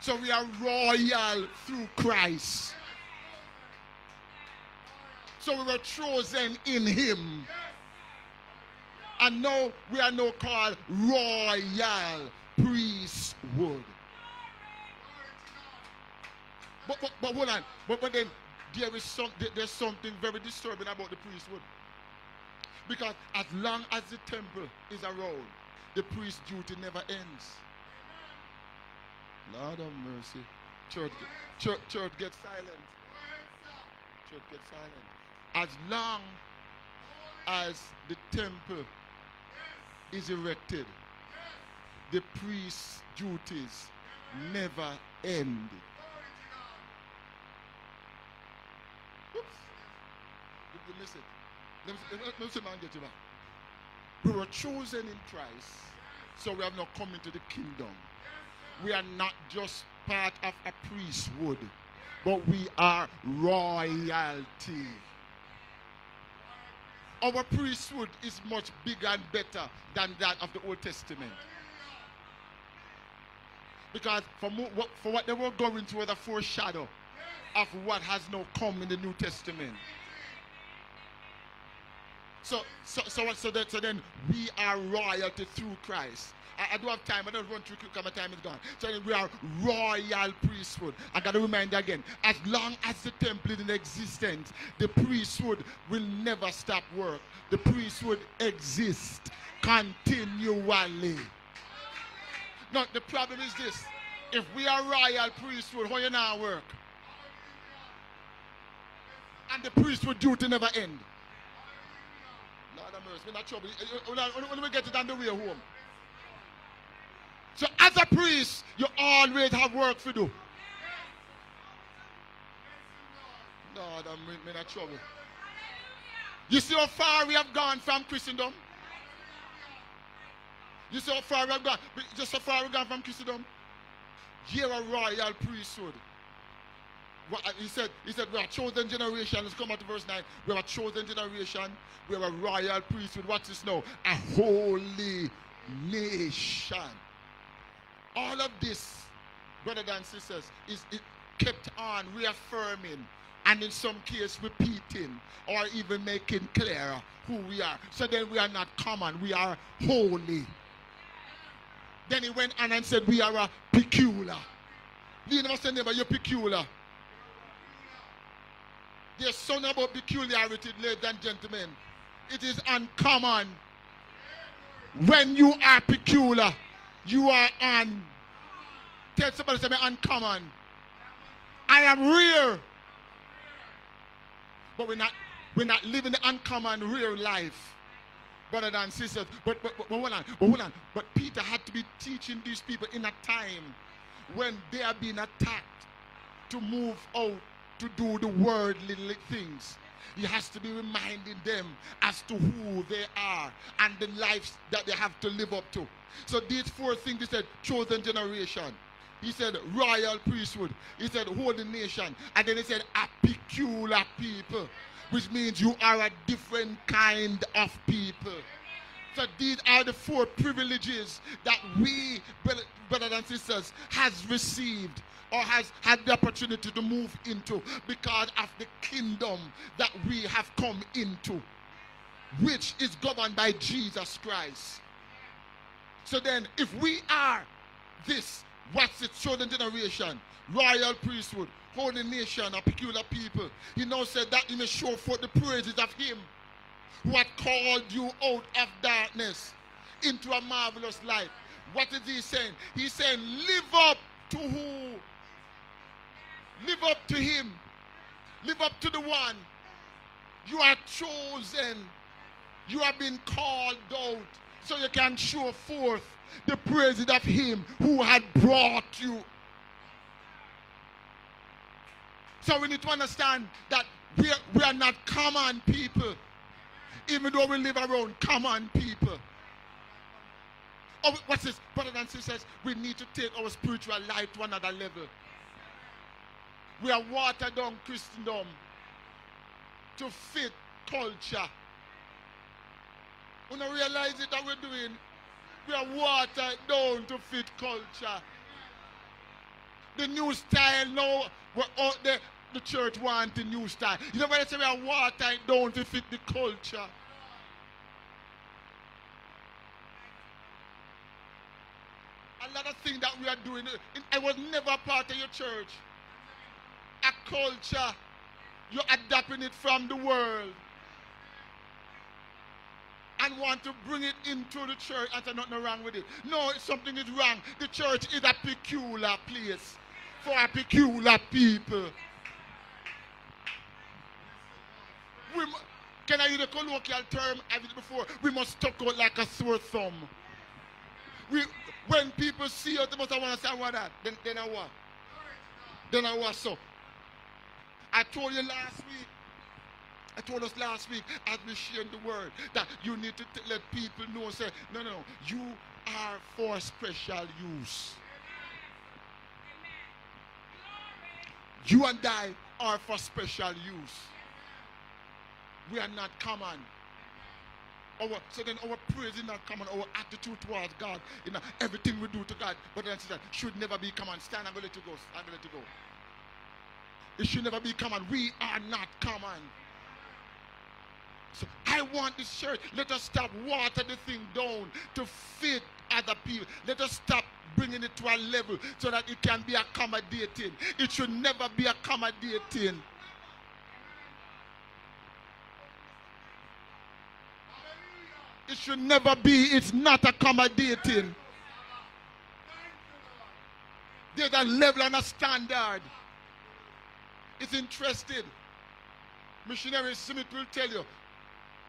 So we are royal through Christ. So we were chosen in him. And now we are now called royal priesthood. But, but, but hold on. But, but then there is some, there's something very disturbing about the priesthood. Because as long as the temple is around, the priest's duty never ends. Lord of mercy. Church, church, church get silent. Church get silent. As long as the temple is erected, the priest's duties never end. Oops. Did you miss it? Let me, let me see man get you back. We were chosen in Christ, so we have not come into the kingdom. we are not just part of a priesthood, but we are royalty. Our priesthood is much bigger and better than that of the Old Testament. Because for, for what they were going through was a foreshadow of what has now come in the New Testament. So, so, so, so, that, so then we are royalty through Christ. I, I do have time. I don't run through because my time is gone. So we are royal priesthood. I got to remind you again. As long as the temple is in existence, the priesthood will never stop work. The priesthood exists continually. Now, the problem is this. If we are royal priesthood, how you now work? And the priesthood duty never end. Mercy, we're not trouble. When we get it on the way home. So as a priest, you always have work to do. Lord, I'm in trouble. You see how far we have gone from Christendom? You see how far we have gone? Just how far we have gone from Christendom? You're a royal priesthood. Uh, he said, he said, we are a chosen generation. Let's come back to verse 9. We are a chosen generation. We are a royal priesthood. What's this now? A holy nation. All of this, brothers and sisters, is it kept on reaffirming and in some case repeating or even making clear who we are. So then we are not common, we are holy. Then he went on and said, We are a peculiar. You never say neighbor, you're peculiar. There's something peculiarity, ladies and gentlemen. It is uncommon. When you are peculiar, you are un. Tell somebody, say, uncommon. I am rare. But we're not, we're not living the uncommon real life brothers and sisters. But, but, but, but hold on, but hold on. But Peter had to be teaching these people in a time when they are being attacked to move out to do the worldly things. He has to be reminding them as to who they are and the lives that they have to live up to. So these four things he said, chosen generation. He said royal priesthood. He said holy nation. And then he said a peculiar people which means you are a different kind of people. So these are the four privileges that we, brothers and sisters, has received or has had the opportunity to move into because of the kingdom that we have come into, which is governed by Jesus Christ. So then, if we are this, what's it, chosen generation, royal priesthood, holy nation, a peculiar people. He now said that he may show forth the praises of him who had called you out of darkness into a marvelous light. What is he saying? He's saying, live up to who? Live up to him. Live up to the one. You are chosen. You have been called out so you can show forth the praises of him who had brought you So we need to understand that we are, we are not common people, even though we live around common people. Oh, what's this? Brothers and sisters, we need to take our spiritual life to another level. We are watered down Christendom to fit culture. We don't realize it that we're doing. We are watered down to fit culture. The new style now, we're out there the church want a new style. You know what I say we are water it down to fit the culture. A lot of things that we are doing, I was never part of your church. A culture, you're adapting it from the world and want to bring it into the church and say nothing wrong with it. No, something is wrong. The church is a peculiar place for a peculiar people. We, can I use a colloquial term I've used before? We must talk out like a sore thumb. We, when people see us, they must want to say, what that? Then, then I what? Then I what so? I told you last week, I told us last week as we shared the word that you need to let people know and say, no, no, you are for special use. You and I are for special use. We are not common. Our, so then our praise is not common, our attitude towards God, you know, everything we do to God, but then should never be common. Stand, I'm going to let you go. I'm going to let you go. It should never be common. We are not common. So I want this church. Let us stop watering the thing down to fit other people. Let us stop bringing it to a level so that it can be accommodating. It should never be accommodating. It should never be. It's not accommodating. There's a level and a standard. It's interested. Missionary Smith will tell you,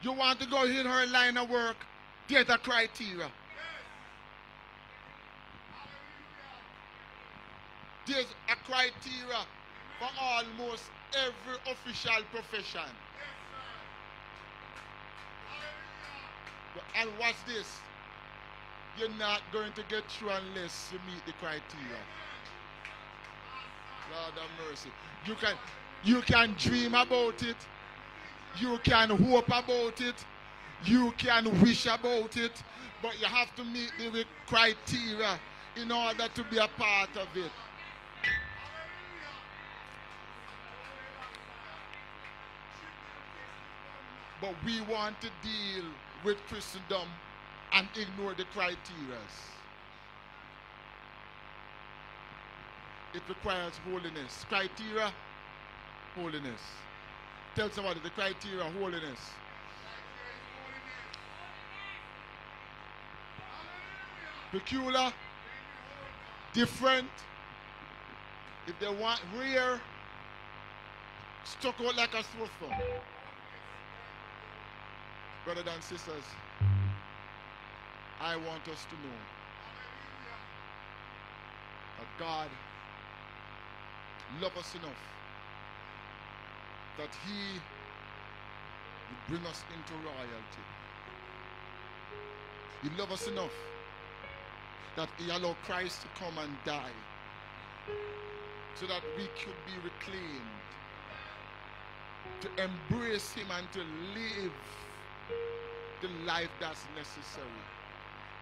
you want to go in her line of work, there's a criteria. There's a criteria for almost every official profession. And what's this? You're not going to get through unless you meet the criteria. Lord have mercy. You can you can dream about it. You can hope about it. You can wish about it. But you have to meet the criteria in order to be a part of it. But we want to deal with Christendom and ignore the criteria. It requires holiness. Criteria, holiness. Tell somebody the criteria, holiness. Peculiar, different. If they want rare, stuck out like a sore thumb. Brothers and sisters, I want us to know that God loves us enough that He would bring us into royalty. He loves us enough that He allowed Christ to come and die so that we could be reclaimed, to embrace Him and to live the life that's necessary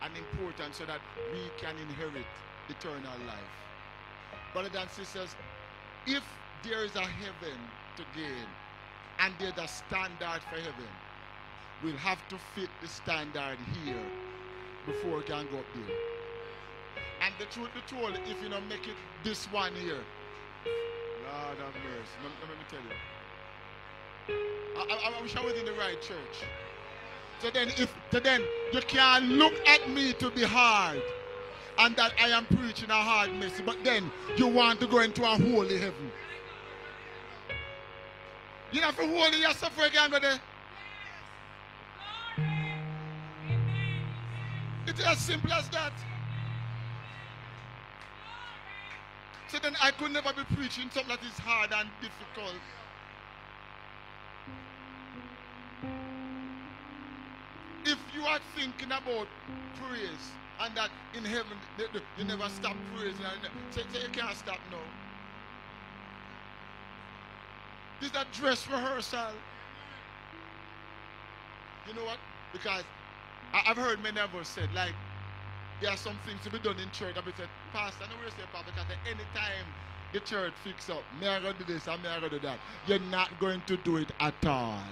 and important so that we can inherit eternal life. Brothers and sisters, if there is a heaven to gain and there's a standard for heaven, we'll have to fit the standard here before we can go up there. And the truth be told, if you don't make it this one here, Lord have mercy. Let, let me tell you. I, I, I wish I was in the right church. So then, if so then you can't look at me to be hard, and that I am preaching a hard message, but then you want to go into a holy heaven. You know, for holy yourself again, brother. It's as simple as that. So then I could never be preaching something that is hard and difficult. If you are thinking about praise and that in heaven you never stop praising, say, say you can't stop now. This is a dress rehearsal. You know what? Because I, have heard many of us said, like, there are some things to be done in church. I've been said, Pastor, I know what you say, Pastor, because anytime the church fix up, may I go do this and may I go do that, you're not going to do it at all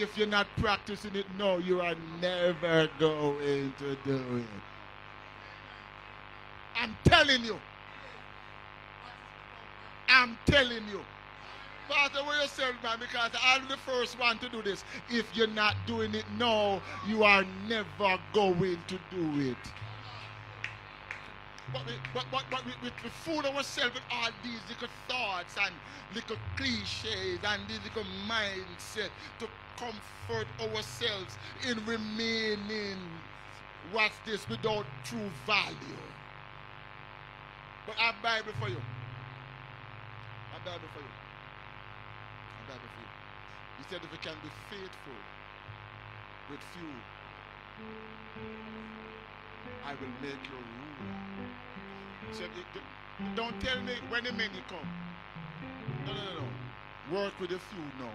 if you're not practicing it no, you are never going to do it. I'm telling you. I'm telling you. Pastor, where yourself, man, because I'm the first one to do this. If you're not doing it now, you are never going to do it. But we, but, but, but we, we, we fool ourselves with all these little thoughts and little cliches and these little mindset to comfort ourselves in remaining, what's this, without true value. But I Bible for you. I Bible for you. I Bible for you. He said if you can be faithful with few, I will make you ruler. He said, Don't tell me when the many come. No, no, no, no. Work with the few now.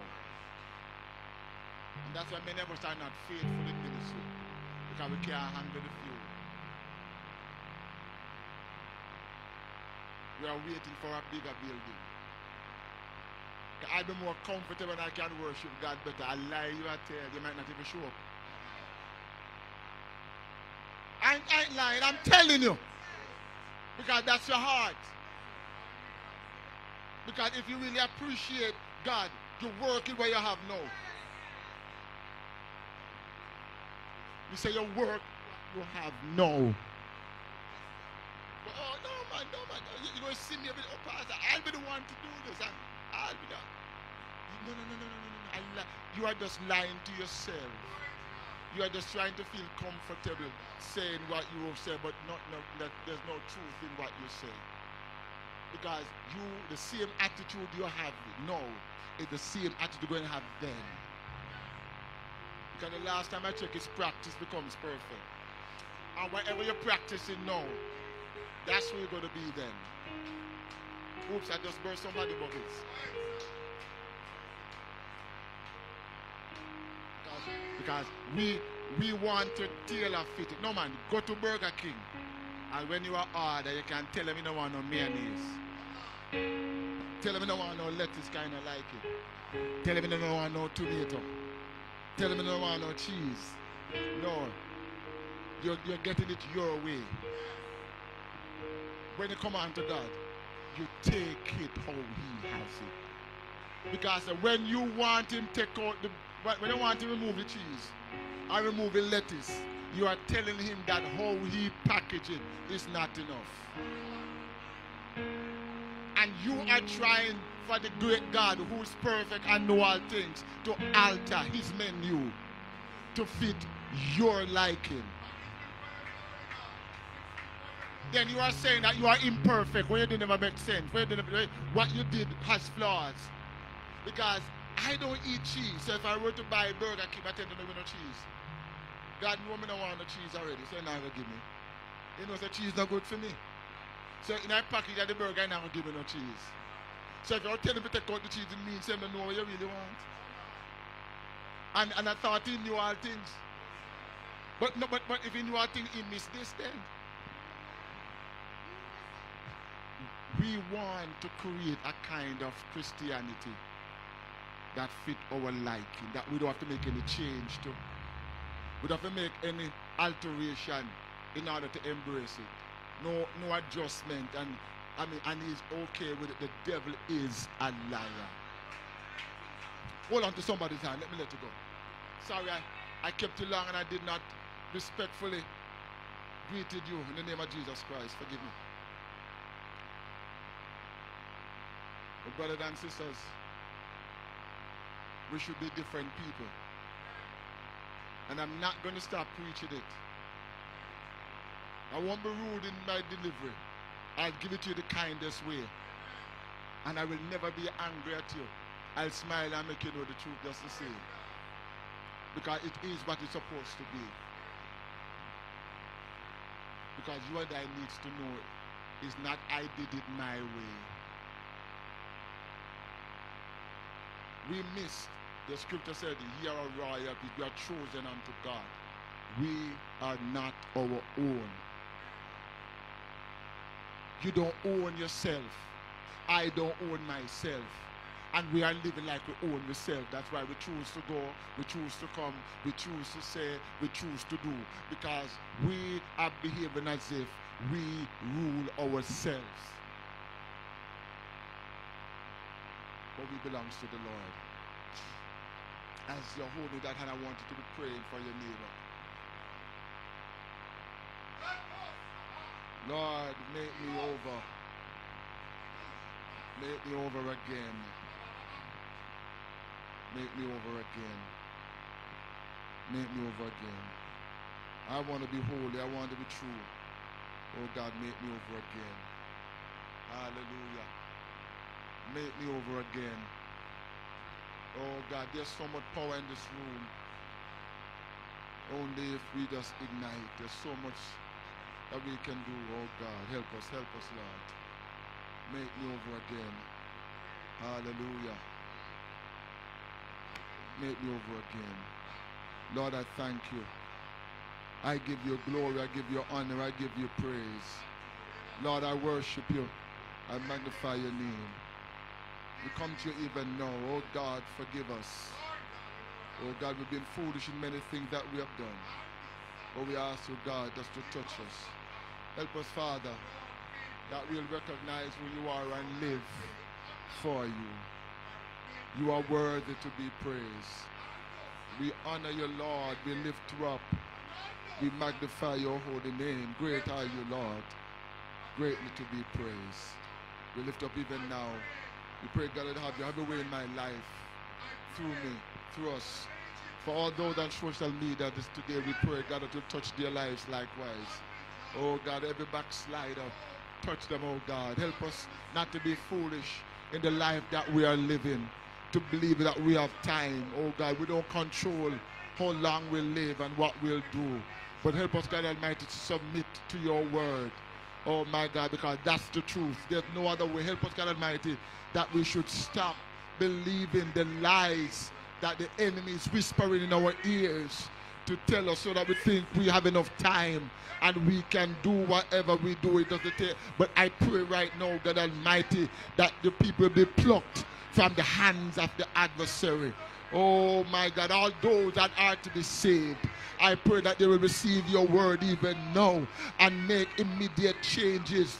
And that's why many of us are not faithful in ministry. Because we can't handle the few. We are waiting for a bigger building. I'll be more comfortable and I can worship God better. I lie you, I tell you, might not even show up. I ain't, lying, I'm telling you. Because that's your heart. Because if you really appreciate God, you work it where you have no. You say you work, you have no. But, oh no man, no man. You, you don't see me every oh, pastor. I'll be the one to do this. I, I'll be the no no no no no no no. I li- you are just lying to yourself. You are just trying to feel comfortable saying what you will say, but not, no, that there's no truth in what you say. Because you, the same attitude you have now, is the same attitude you're going to have then. Because the last time I checked, his practice becomes perfect. And whatever you're practicing now, that's where you're going to be then. Oops, I just burst somebody bubbles. Because we we want to tailor fit it. No man, go to Burger King. And when you are order, you can tell them you don't want no mayonnaise. Tell them you don't want no lettuce kind of like it. Tell them you don't want no tomato. Tell him want no cheese. No. You're, you're getting it your way. When you come on to God, you take it how He has it. Because when you want Him take out the when you want to remove the cheese or remove the lettuce, you are telling him that how he package it is not enough. You are trying for the great God who is perfect and know all things to alter his menu to fit your liking. Then you are saying that you are imperfect when you didn't never make sense. When you didn't, what you did has flaws. Because I don't eat cheese. So if I were to buy a burger, keep tend to no cheese. God know me don't want no cheese already, so not gonna give me. You know, so cheese not good for me. So in that package of the burger, not gonna give me no cheese. So if you're telling me to out the cheese, it means you know what you really want. And and I thought he knew all things. But no, but but if he knew all things, he missed this then. We want to create a kind of Christianity that fit our liking, that we don't have to make any change to. We don't have to make any alteration in order to embrace it. No, no adjustment, and I mean, and he's okay with it. The devil is a liar. Hold on to somebody's hand. Let me let you go. Sorry, I, I kept you long and I did not respectfully greeted you in the name of Jesus Christ. Forgive me. But brothers and sisters, we should be different people. And I'm not going to stop preaching it. I won't be rude in my delivery. I'll give it to you the kindest way. And I will never be angry at you. I'll smile and make you know the truth just the same. Because it is what it's supposed to be. Because you and I needs to know it's not I did it my way. We missed the scripture said, Ye are royal people, you are chosen unto God. We are not our own. You don't own yourself. I don't own myself. And we are living like we own ourselves. That's why we choose to go, we choose to come, we choose to say, we choose to do. Because we are behaving as if we rule ourselves. But we belongs to the Lord as you're holding that hand, I want you to be praying for your neighbor. Lord, make me over. Make me over again. Make me over again. Make me over again. I want to be holy. I want to be true. Oh God, make me over again. Hallelujah. Make me over again. Oh God, there's so much power in this room. Only if we just ignite, there's so much that we can do. Oh God, help us, help us, Lord. Make me over again. Hallelujah. Make me over again. Lord, I thank you. I give you glory. I give you honor. I give you praise. Lord, I worship you. I magnify your name. We come to you even now. Oh God, forgive us. Oh God, we've been foolish in many things that we have done. But we ask you, God, just to touch us. Help us, Father, that we'll recognize who you are and live for you. You are worthy to be praised. We honor you, Lord. We lift you up. We magnify your holy name. Great are you, Lord. Greatly to be praised. We lift up even now. We pray, God, that have you have your way in my life, through me, through us. For all those on social media this today, we pray, God, that you touch their lives likewise. Oh, God, every backslider, touch them, oh, God. Help us not to be foolish in the life that we are living, to believe that we have time. Oh, God, we don't control how long we'll live and what we'll do. But help us, God Almighty, to submit to your word. Oh my God, because that's the truth. There's no other way. Help us, God Almighty, that we should stop believing the lies that the enemy is whispering in our ears to tell us so that we think we have enough time and we can do whatever we do. It doesn't take. But I pray right now, God Almighty, that the people be plucked from the hands of the adversary. Oh my God, all those that are to be saved, I pray that they will receive your word even now and make immediate changes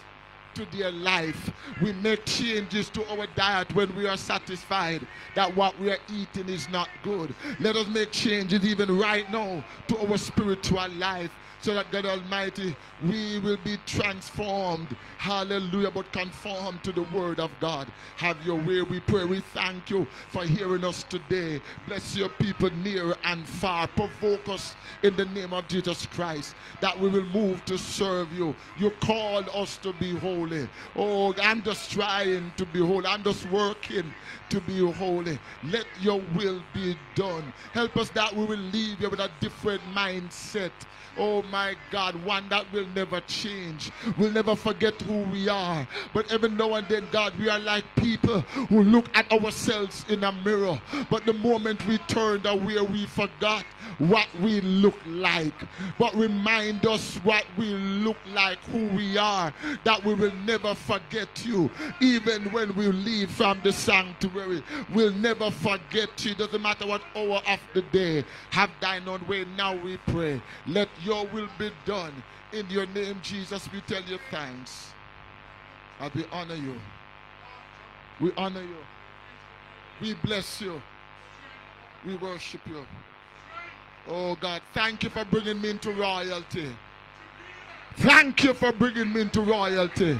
to their life. We make changes to our diet when we are satisfied that what we are eating is not good. Let us make changes even right now to our spiritual life so that God Almighty, we will be transformed. Hallelujah. But conform to the word of God. Have your way, we pray. We thank you for hearing us today. Bless your people near and far. Provoke us in the name of Jesus Christ that we will move to serve you. You called us to be holy. Oh, I'm just trying to be holy. I'm just working to be holy. Let your will be done. Help us that we will leave here with a different mindset Oh my God, one that will never change. We'll never forget who we are. But every now and then, God, we are like people who look at ourselves in a mirror. But the moment we turned away, we forgot what we look like. But remind us what we look like, who we are, that we will never forget you. Even when we leave from the sanctuary, we'll never forget you. Doesn't matter what hour of the day. Have thine own way. Now we pray. Let your will be done. In your name, Jesus, we tell you thanks. And we honor you. We honor you. We bless you. We worship you. Oh God, thank you for bringing me into royalty. Thank you for bringing me into royalty.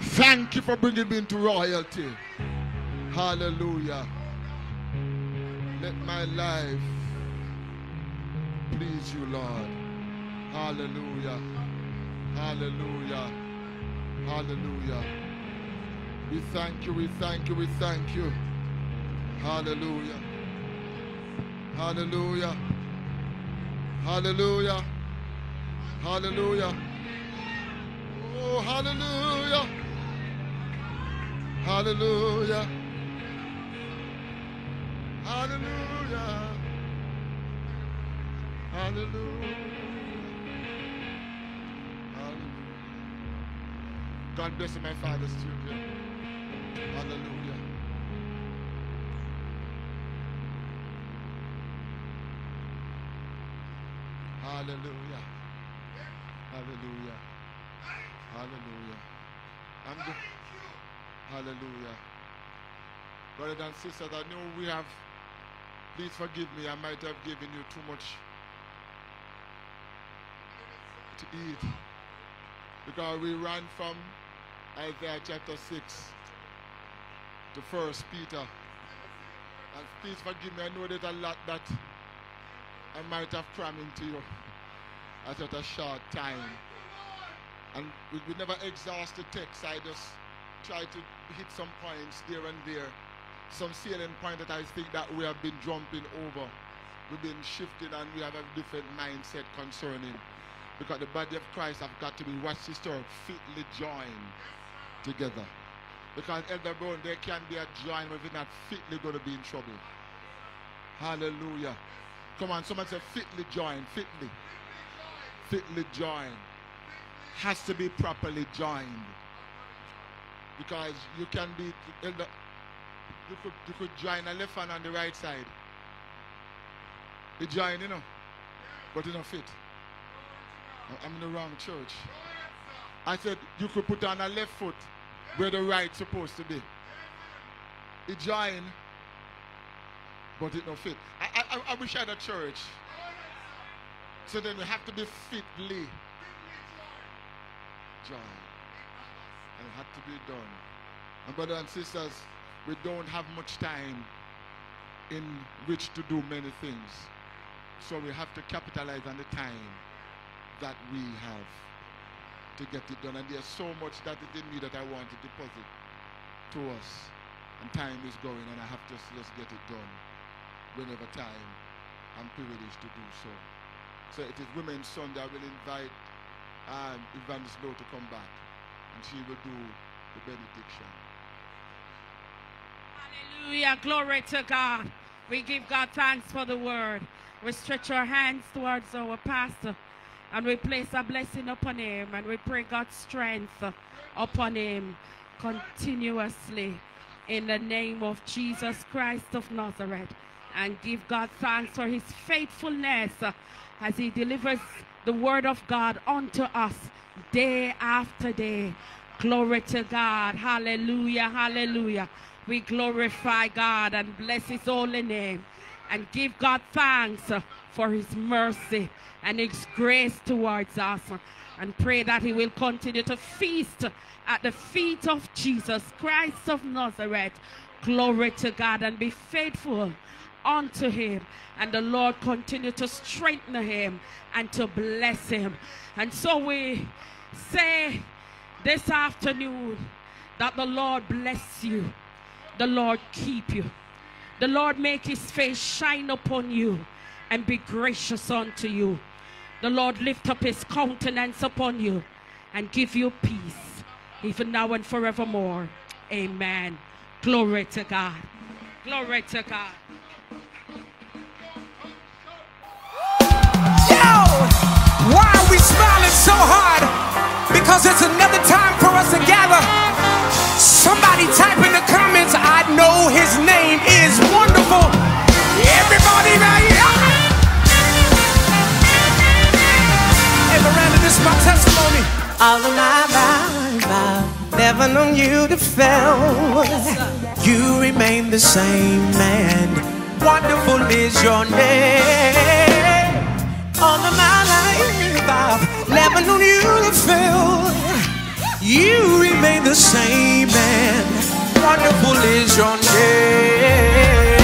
Thank you for bringing me into royalty. Hallelujah. Let my life please you, Lord. Hallelujah. Hallelujah. Hallelujah. We thank you, we thank you, we thank you. Hallelujah. Hallelujah. Hallelujah. Hallelujah. Oh, hallelujah. Hallelujah. Hallelujah. Hallelujah. God bless you, my father's children. Hallelujah. Hallelujah. Hallelujah. Hallelujah. I'm good. Hallelujah. Brothers and sisters, I know we have, please forgive me, I might have given you too much to eat. Because we ran from Isaiah chapter 6 to First Peter. And please forgive me, I know there's a lot that I might have crammed into you [LAUGHS] at such a short time. And we, we never exhaust the text. I just try to hit some points there and there. Some salient point that I think that we have been jumping over. We've been shifting and we have a different mindset concerning. Because the body of Christ have got to be, watch this term, fitly joined together. Because Elder Brown, there can be a join if you're not fitly going to be in trouble. Hallelujah. Come on, someone say fitly join, fitly. Fitly join. Has to be properly joined. Because you can be elder, you could you could join a left hand on the right side. You join, you know, but you don't fit. I'm in the wrong church. I said you could put on a left foot where the right's supposed to be. It join, but it don't fit. I, I, I wish I had a church. So then we have to be fitly joined. And it had to be done. And brothers and sisters, we don't have much time in which to do many things. So we have to capitalize on the time that we have to get it done. And there's so much that is in me that I want to deposit to us. And time is going, and I have to just get it done whenever time I'm privileged to do so. So it is Women's Sunday. I will invite um, Evangelist to come back, and she will do the benediction. Hallelujah. Glory to God. We give God thanks for the word. We stretch our hands towards our pastor and we place a blessing upon him and we pray God's strength upon him continuously in the name of Jesus Christ of Nazareth and give God thanks for his faithfulness as he delivers the word of God unto us day after day. Glory to God. Hallelujah. Hallelujah. We glorify God and bless his holy name and give God thanks for his mercy and his grace towards us and pray that he will continue to feast at the feet of Jesus Christ of Nazareth. Glory to God and be faithful unto him and the Lord continue to strengthen him and to bless him. And so we say this afternoon that the Lord bless you, the Lord keep you, the Lord make his face shine upon you and be gracious unto you. The Lord lift up his countenance upon you and give you peace, even now and forevermore. Amen. Glory to God. Glory to God. Yo! Why are we smiling so hard? Because it's another time for us to gather. Somebody type in the know his name is wonderful. Everybody right here. Hey Miranda, this is my testimony. All of my life I've never known you to fail. You remain the same man. Wonderful is your name. All of my life I've never known you to fail. You remain the same man wonderful is your name.